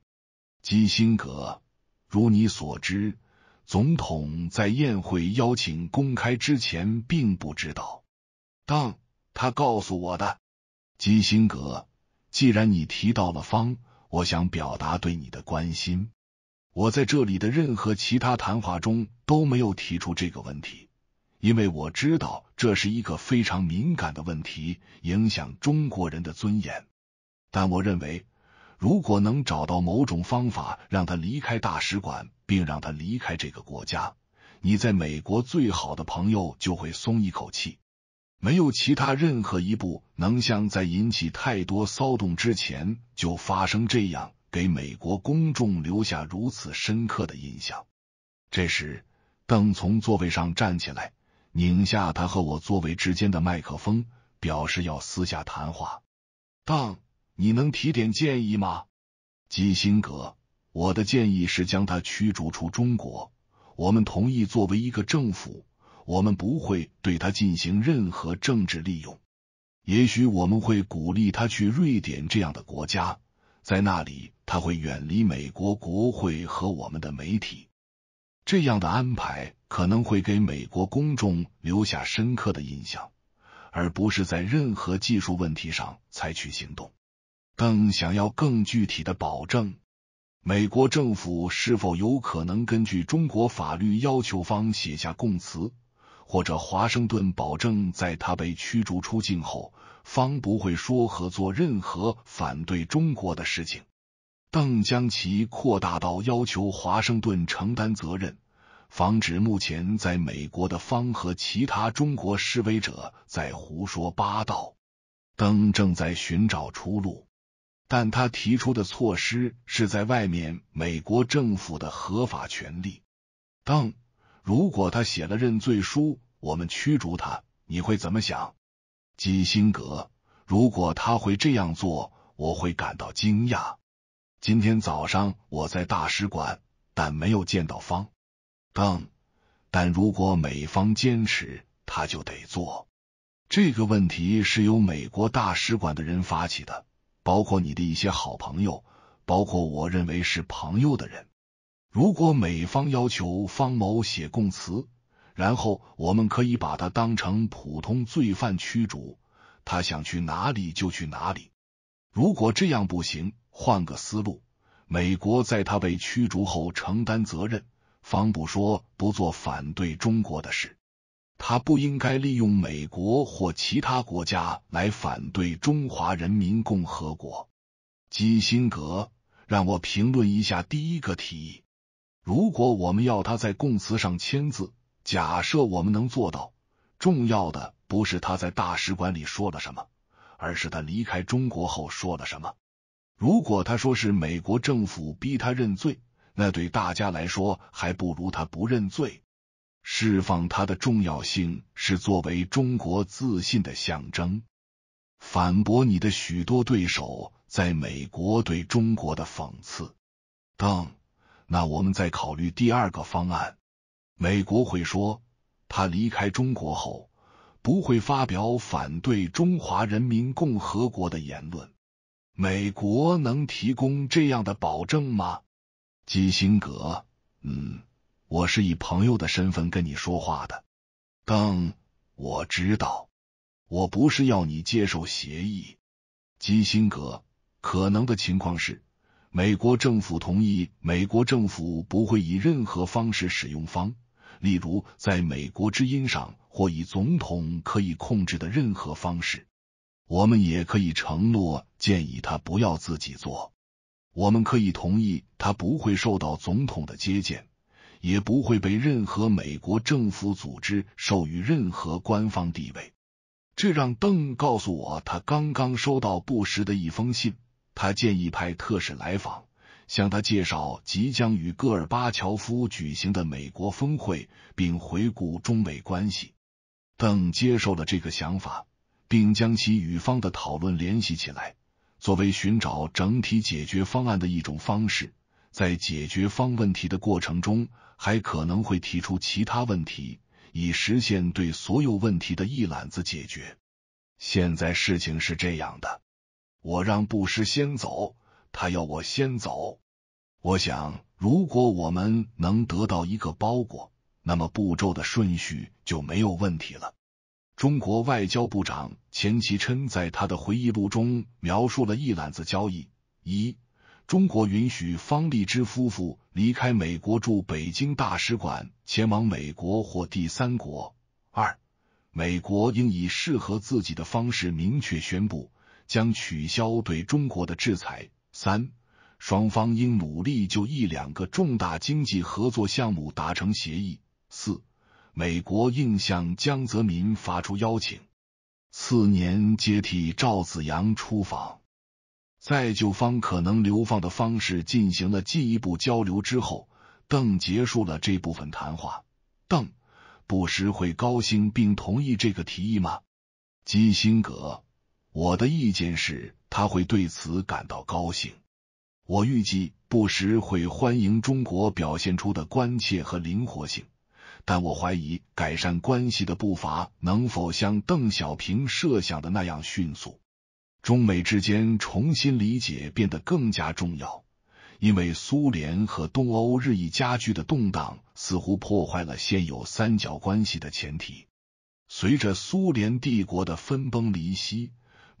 基辛格，如你所知，总统在宴会邀请公开之前并不知道。当他告诉我的，基辛格，既然你提到了方，我想表达对你的关心。我在这里的任何其他谈话中都没有提出这个问题，因为我知道这是一个非常敏感的问题，影响中国人的尊严。但我认为，如果能找到某种方法让他离开大使馆，并让他离开这个国家，你在美国最好的朋友就会松一口气。没有其他任何一部能像在引起太多骚动之前就发生这样给美国公众留下如此深刻的印象。这时，邓从座位上站起来，拧下他和我座位之间的麦克风，表示要私下谈话。邓，你能提点建议吗？基辛格，我的建议是将他驱逐出中国。我们同意作为一个政府，我们不会对他进行任何政治利用。也许我们会鼓励他去瑞典这样的国家，在那里他会远离美国国会和我们的媒体。这样的安排可能会给美国公众留下深刻的印象，而不是在任何技术问题上采取行动。更想要更具体的保证，美国政府是否有可能根据中国法律要求方写下供词，或者华盛顿保证在他被驱逐出境后，方不会说和做任何反对中国的事情。邓将其扩大到要求华盛顿承担责任，防止目前在美国的方和其他中国示威者在胡说八道。邓正在寻找出路，但他提出的措施是在外面美国政府的合法权利。邓，如果他写了认罪书，我们驱逐他，你会怎么想？基辛格，如果他会这样做，我会感到惊讶。今天早上我在大使馆，但没有见到方邓。但如果美方坚持，他就得做。这个问题是由美国大使馆的人发起的，包括你的一些好朋友，包括我认为是朋友的人。如果美方要求方某写供词，然后我们可以把他当成普通罪犯驱逐，他想去哪里就去哪里。如果这样不行，换个思路，美国在他被驱逐后承担责任。方不说不做反对中国的事，他不应该利用美国或其他国家来反对中华人民共和国。基辛格，让我评论一下第一个提议。如果我们要他在供词上签字，假设我们能做到，重要的不是他在大使馆里说了什么，而是他离开中国后说了什么。如果他说是美国政府逼他认罪，那对大家来说还不如他不认罪。释放他的重要性是作为中国自信的象征，反驳你的许多对手在美国对中国的讽刺。当，那我们再考虑第二个方案。美国会说，他离开中国后不会发表反对中华人民共和国的言论。美国能提供这样的保证吗？基辛格，嗯，我是以朋友的身份跟你说话的。邓，我知道，我不是要你接受协议。基辛格，可能的情况是，美国政府同意，美国政府不会以任何方式使用方，例如在美国之音上或以总统可以控制的任何方式。我们也可以承诺建议他不要自己做。我们可以同意他不会受到总统的接见，也不会被任何美国政府组织授予任何官方地位。这让邓告诉我，他刚刚收到布什的一封信，他建议派特使来访，向他介绍即将与戈尔巴乔夫举行的美国峰会，并回顾中美关系。邓接受了这个想法。并将其与方的讨论联系起来，作为寻找整体解决方案的一种方式。在解决方问题的过程中，还可能会提出其他问题，以实现对所有问题的一揽子解决。现在事情是这样的：我让布什先走，他要我先走。我想，如果我们能得到一个包裹，那么步骤的顺序就没有问题了。中国外交部长钱其琛在他的回忆录中描述了一揽子交易：一、中国允许方励之夫妇离开美国驻北京大使馆，前往美国或第三国；二、美国应以适合自己的方式明确宣布将取消对中国的制裁；三、双方应努力就一两个重大经济合作项目达成协议；四。美国应向江泽民发出邀请，次年接替赵子阳出访。在就方可能流放的方式进行了进一步交流之后，邓结束了这部分谈话。邓不时会高兴并同意这个提议吗？基辛格，我的意见是他会对此感到高兴。我预计布什会欢迎中国表现出的关切和灵活性，但我怀疑改善关系的步伐能否像邓小平设想的那样迅速。中美之间重新理解变得更加重要，因为苏联和东欧日益加剧的动荡似乎破坏了现有三角关系的前提。随着苏联帝国的分崩离析，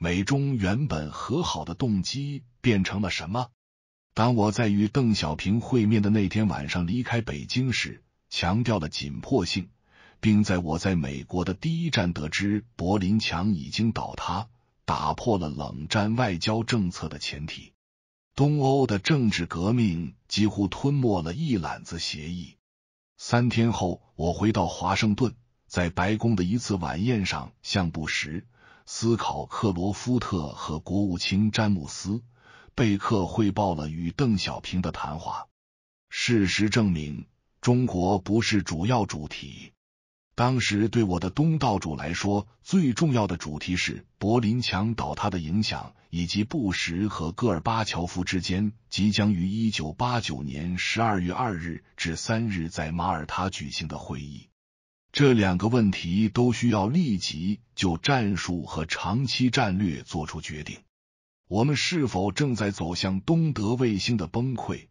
美中原本和好的动机变成了什么？当我在与邓小平会面的那天晚上离开北京时，强调了紧迫性，并在我在美国的第一站得知柏林墙已经倒塌。打破了冷战外交政策的前提，东欧的政治革命几乎吞没了一揽子协议。三天后，我回到华盛顿，在白宫的一次晚宴上，向布什、斯考克罗夫特和国务卿詹姆斯贝克汇报了与邓小平的谈话。事实证明，中国不是主要主题。当时对我的东道主来说，最重要的主题是柏林墙倒塌的影响，以及布什和戈尔巴乔夫之间即将于一九八九年十二月二日至三日在马耳他举行的会议。这两个问题都需要立即就战术和长期战略做出决定。我们是否正在走向东德卫星的崩溃？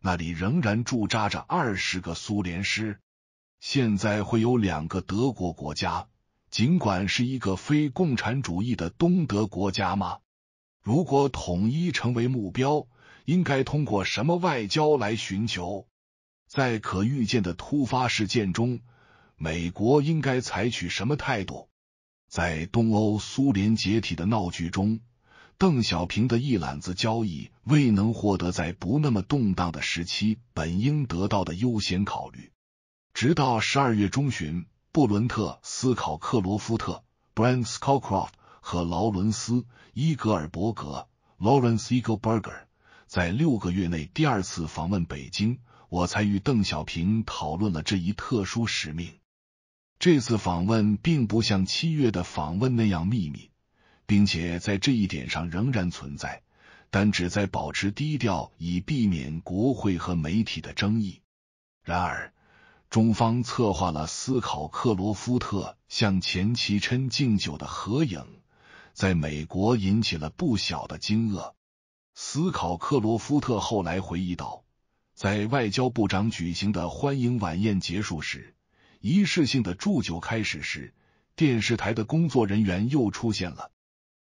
那里仍然驻扎着二十个苏联师。现在会有两个德国国家，尽管是一个非共产主义的东德国家吗？如果统一成为目标，应该通过什么外交来寻求？在可预见的突发事件中，美国应该采取什么态度？在东欧苏联解体的闹剧中，邓小平的一揽子交易未能获得在不那么动荡的时期本应得到的优先考虑。直到十二月中旬，布伦特·斯考克罗夫特 （Brent Scowcroft） 和劳伦斯·伊格尔伯格 （Lawrence Eagleberger） 在六个月内第二次访问北京，我才与邓小平讨论了这一特殊使命。这次访问并不像七月的访问那样秘密，并且在这一点上仍然存在，但旨在保持低调，以避免国会和媒体的争议。然而。中方策划了斯考克罗夫特向钱其琛敬酒的合影，在美国引起了不小的惊愕。斯考克罗夫特后来回忆道，在外交部长举行的欢迎晚宴结束时，仪式性的祝酒开始时，电视台的工作人员又出现了。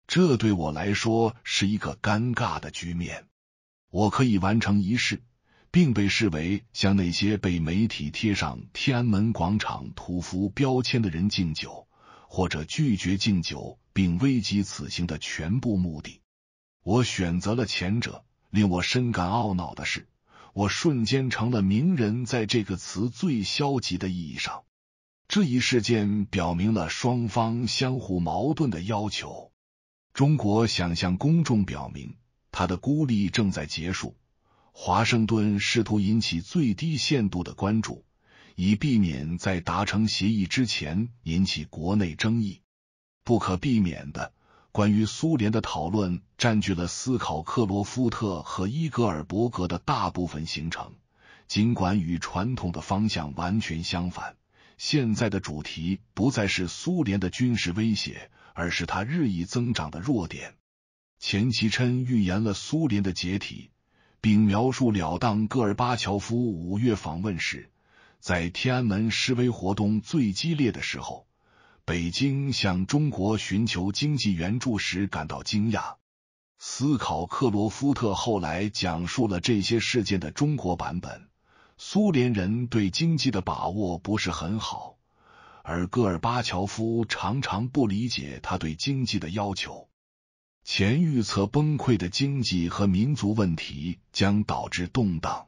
这对我来说是一个尴尬的局面。我可以完成仪式。并被视为向那些被媒体贴上天安门广场屠夫标签的人敬酒，或者拒绝敬酒并危及此行的全部目的。我选择了前者。令我深感懊恼的是，我瞬间成了名人在这个词最消极的意义上。这一事件表明了双方相互矛盾的要求。中国想向公众表明，他的孤立正在结束。华盛顿试图引起最低限度的关注，以避免在达成协议之前引起国内争议。不可避免的，关于苏联的讨论占据了斯考克罗夫特和伊格尔伯格的大部分行程，尽管与传统的方向完全相反。现在的主题不再是苏联的军事威胁，而是它日益增长的弱点。钱其琛预言了苏联的解体。并描述了当戈尔巴乔夫五月访问时，在天安门示威活动最激烈的时候，北京向中国寻求经济援助时感到惊讶。斯考克罗夫特后来讲述了这些事件的中国版本。苏联人对经济的把握不是很好，而戈尔巴乔夫常常不理解他对经济的要求。前预测崩溃的经济和民族问题将导致动荡。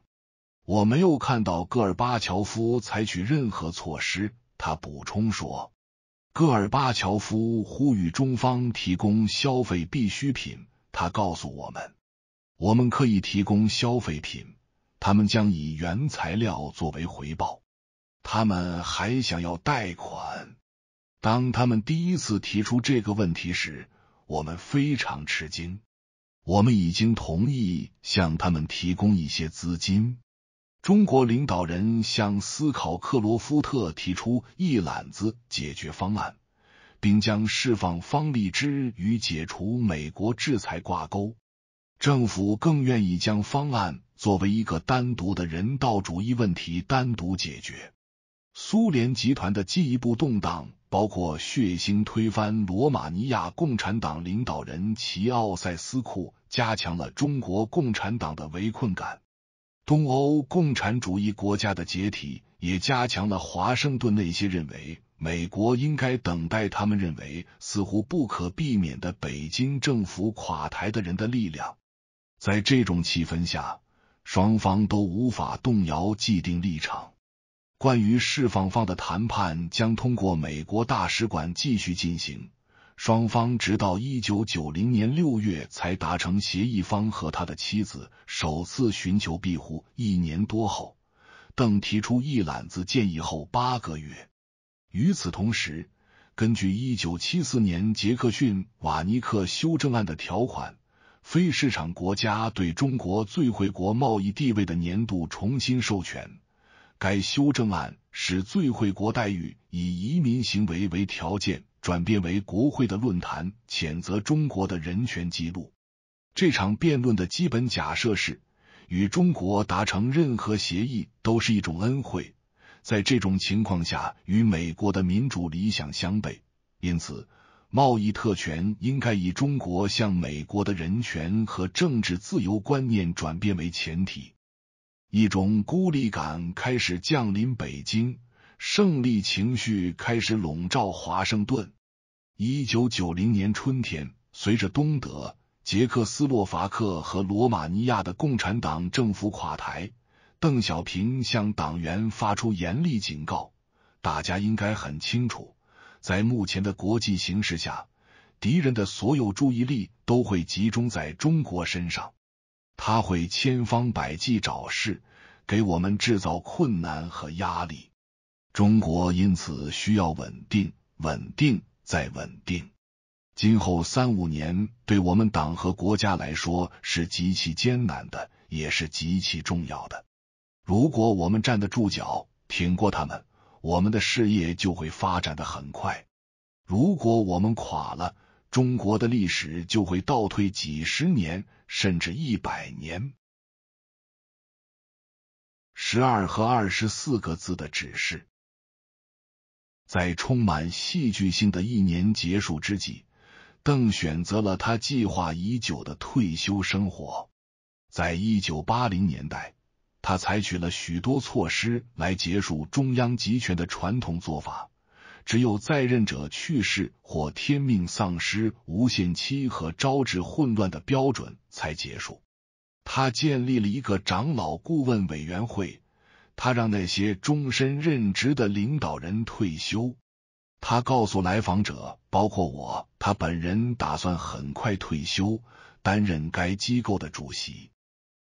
我没有看到戈尔巴乔夫采取任何措施。他补充说，戈尔巴乔夫呼吁中方提供消费必需品，他告诉我们，我们可以提供消费品，他们将以原材料作为回报。他们还想要贷款。当他们第一次提出这个问题时，我们非常吃惊。我们已经同意向他们提供一些资金。中国领导人向斯考克罗夫特提出一揽子解决方案，并将释放方励之与解除美国制裁挂钩。政府更愿意将方案作为一个单独的人道主义问题单独解决。苏联集团的进一步动荡。包括血腥推翻罗马尼亚共产党领导人齐奥塞斯库，加强了中国共产党的围困感。东欧共产主义国家的解体，也加强了华盛顿那些认为美国应该等待他们认为似乎不可避免的北京政府垮台的人的力量。在这种气氛下，双方都无法动摇既定立场。关于释放方的谈判将通过美国大使馆继续进行，双方直到一九九零年六月才达成协议。方和他的妻子首次寻求庇护一年多后，邓提出一揽子建议后八个月。与此同时，根据一九七四年杰克逊瓦尼克修正案的条款，非市场国家对中国最惠国贸易地位的年度重新授权。该修正案使最惠国待遇以移民行为为条件转变为国会的论坛谴责中国的人权记录。这场辩论的基本假设是，与中国达成任何协议都是一种恩惠，在这种情况下与美国的民主理想相悖，因此贸易特权应该以中国向美国的人权和政治自由观念转变为前提。一种孤立感开始降临北京，胜利情绪开始笼罩华盛顿。一九九零年春天，随着东德、捷克斯洛伐克和罗马尼亚的共产党政府垮台，邓小平向党员发出严厉警告：大家应该很清楚，在目前的国际形势下，敌人的所有注意力都会集中在中国身上。他会千方百计找事，给我们制造困难和压力。中国因此需要稳定，稳定再稳定。今后三五年对我们党和国家来说是极其艰难的，也是极其重要的。如果我们站得住脚，挺过他们，我们的事业就会发展的很快。如果我们垮了，中国的历史就会倒退几十年，甚至一百年。十二和二十四个字的指示，在充满戏剧性的一年结束之际，邓选择了他计划已久的退休生活。在一九八零年代，他采取了许多措施来结束中央集权的传统做法。只有在任者去世或天命丧失无限期和招致混乱的标准才结束。他建立了一个长老顾问委员会，他让那些终身任职的领导人退休。他告诉来访者，包括我，他本人打算很快退休，担任该机构的主席。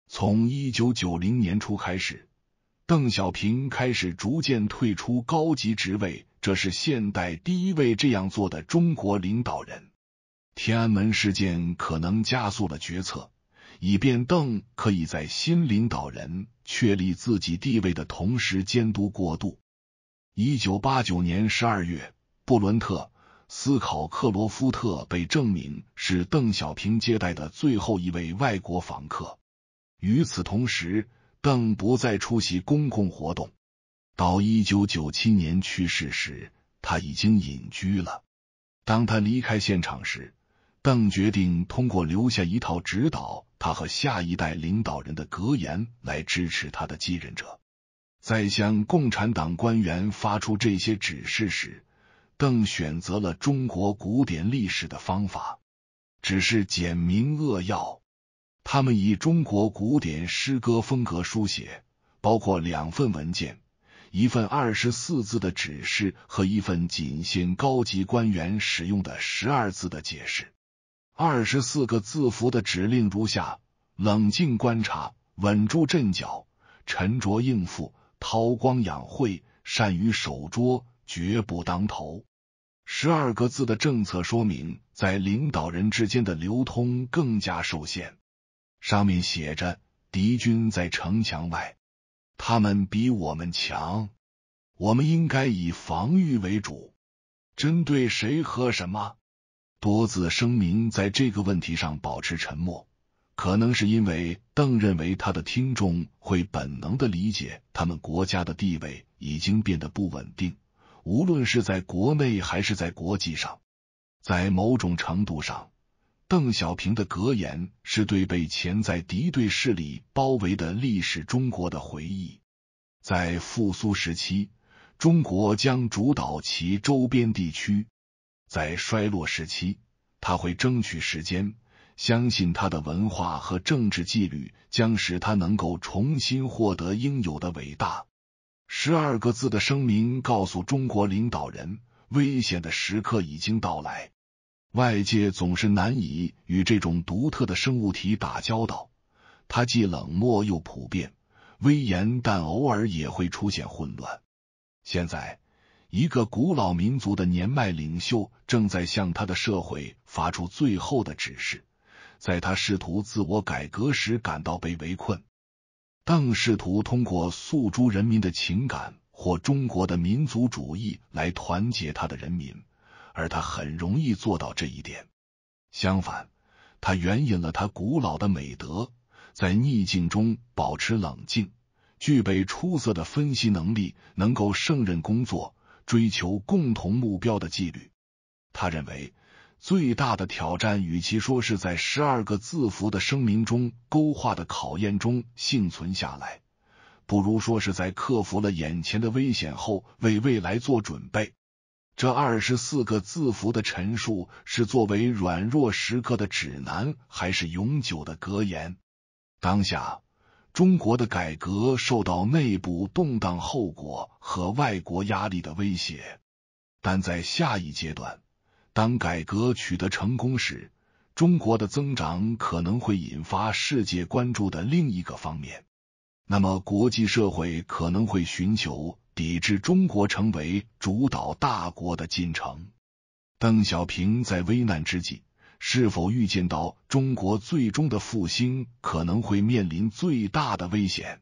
从一九九零年初开始，邓小平开始逐渐退出高级职位。这是现代第一位这样做的中国领导人。天安门事件可能加速了决策，以便邓可以在新领导人确立自己地位的同时监督过渡。一九八九年十二月，布伦特斯考克罗夫特被证明是邓小平接待的最后一位外国访客。与此同时，邓不再出席公共活动。到一九九七年去世时，他已经隐居了。当他离开现场时，邓决定通过留下一套指导他和下一代领导人的格言来支持他的继任者。在向共产党官员发出这些指示时，邓选择了中国古典历史的方法，只是简明扼要。他们以中国古典诗歌风格书写，包括两份文件。一份二十四字的指示和一份仅限高级官员使用的十二字的解释。二十四个字符的指令如下：冷静观察，稳住阵脚，沉着应付，韬光养晦，善于守拙，绝不当头。十二个字的政策说明，在领导人之间的流通更加受限。上面写着：敌军在城墙外，他们比我们强，我们应该以防御为主。针对谁和什么？多字声明在这个问题上保持沉默，可能是因为邓认为他的听众会本能的理解，他们国家的地位已经变得不稳定。无论是在国内还是在国际上，在某种程度上，邓小平的格言是对被潜在敌对势力包围的历史中国的回忆。在复苏时期，中国将主导其周边地区；在衰落时期，他会争取时间，相信他的文化和政治纪律将使他能够重新获得应有的伟大。十二个字的声明告诉中国领导人，危险的时刻已经到来。外界总是难以与这种独特的生物体打交道，它既冷漠又普遍，威严但偶尔也会出现混乱。现在，一个古老民族的年迈领袖正在向他的社会发出最后的指示，在他试图自我改革时感到被围困。邓试图通过诉诸人民的情感或中国的民族主义来团结他的人民，而他很容易做到这一点。相反，他援引了他古老的美德，在逆境中保持冷静，具备出色的分析能力，能够胜任工作，追求共同目标的纪律。他认为。最大的挑战，与其说是在十二个字符的声明中勾画的考验中幸存下来，不如说是在克服了眼前的危险后为未来做准备。这二十四个字符的陈述是作为软弱时刻的指南，还是永久的格言？当下，中国的改革受到内部动荡后果和外国压力的威胁，但在下一阶段。当改革取得成功时，中国的增长可能会引发世界关注的另一个方面。那么，国际社会可能会寻求抵制中国成为主导大国的进程。邓小平在危难之际，是否预见到中国最终的复兴可能会面临最大的危险？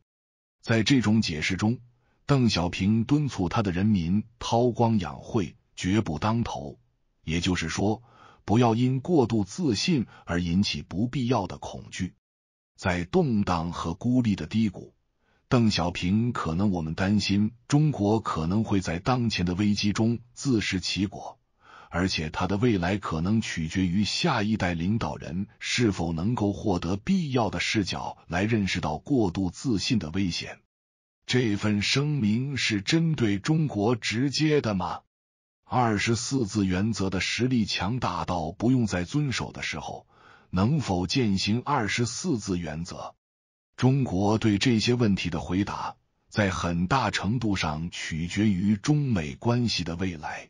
在这种解释中，邓小平敦促他的人民韬光养晦，绝不当头。也就是说，不要因过度自信而引起不必要的恐惧。在动荡和孤立的低谷，邓小平可能我们担心中国可能会在当前的危机中自食其果，而且他的未来可能取决于下一代领导人是否能够获得必要的视角来认识到过度自信的危险。这份声明是针对中国直接的吗？二十四字原则的实力强大到不用再遵守的时候，能否践行二十四字原则？中国对这些问题的回答，在很大程度上取决于中美关系的未来。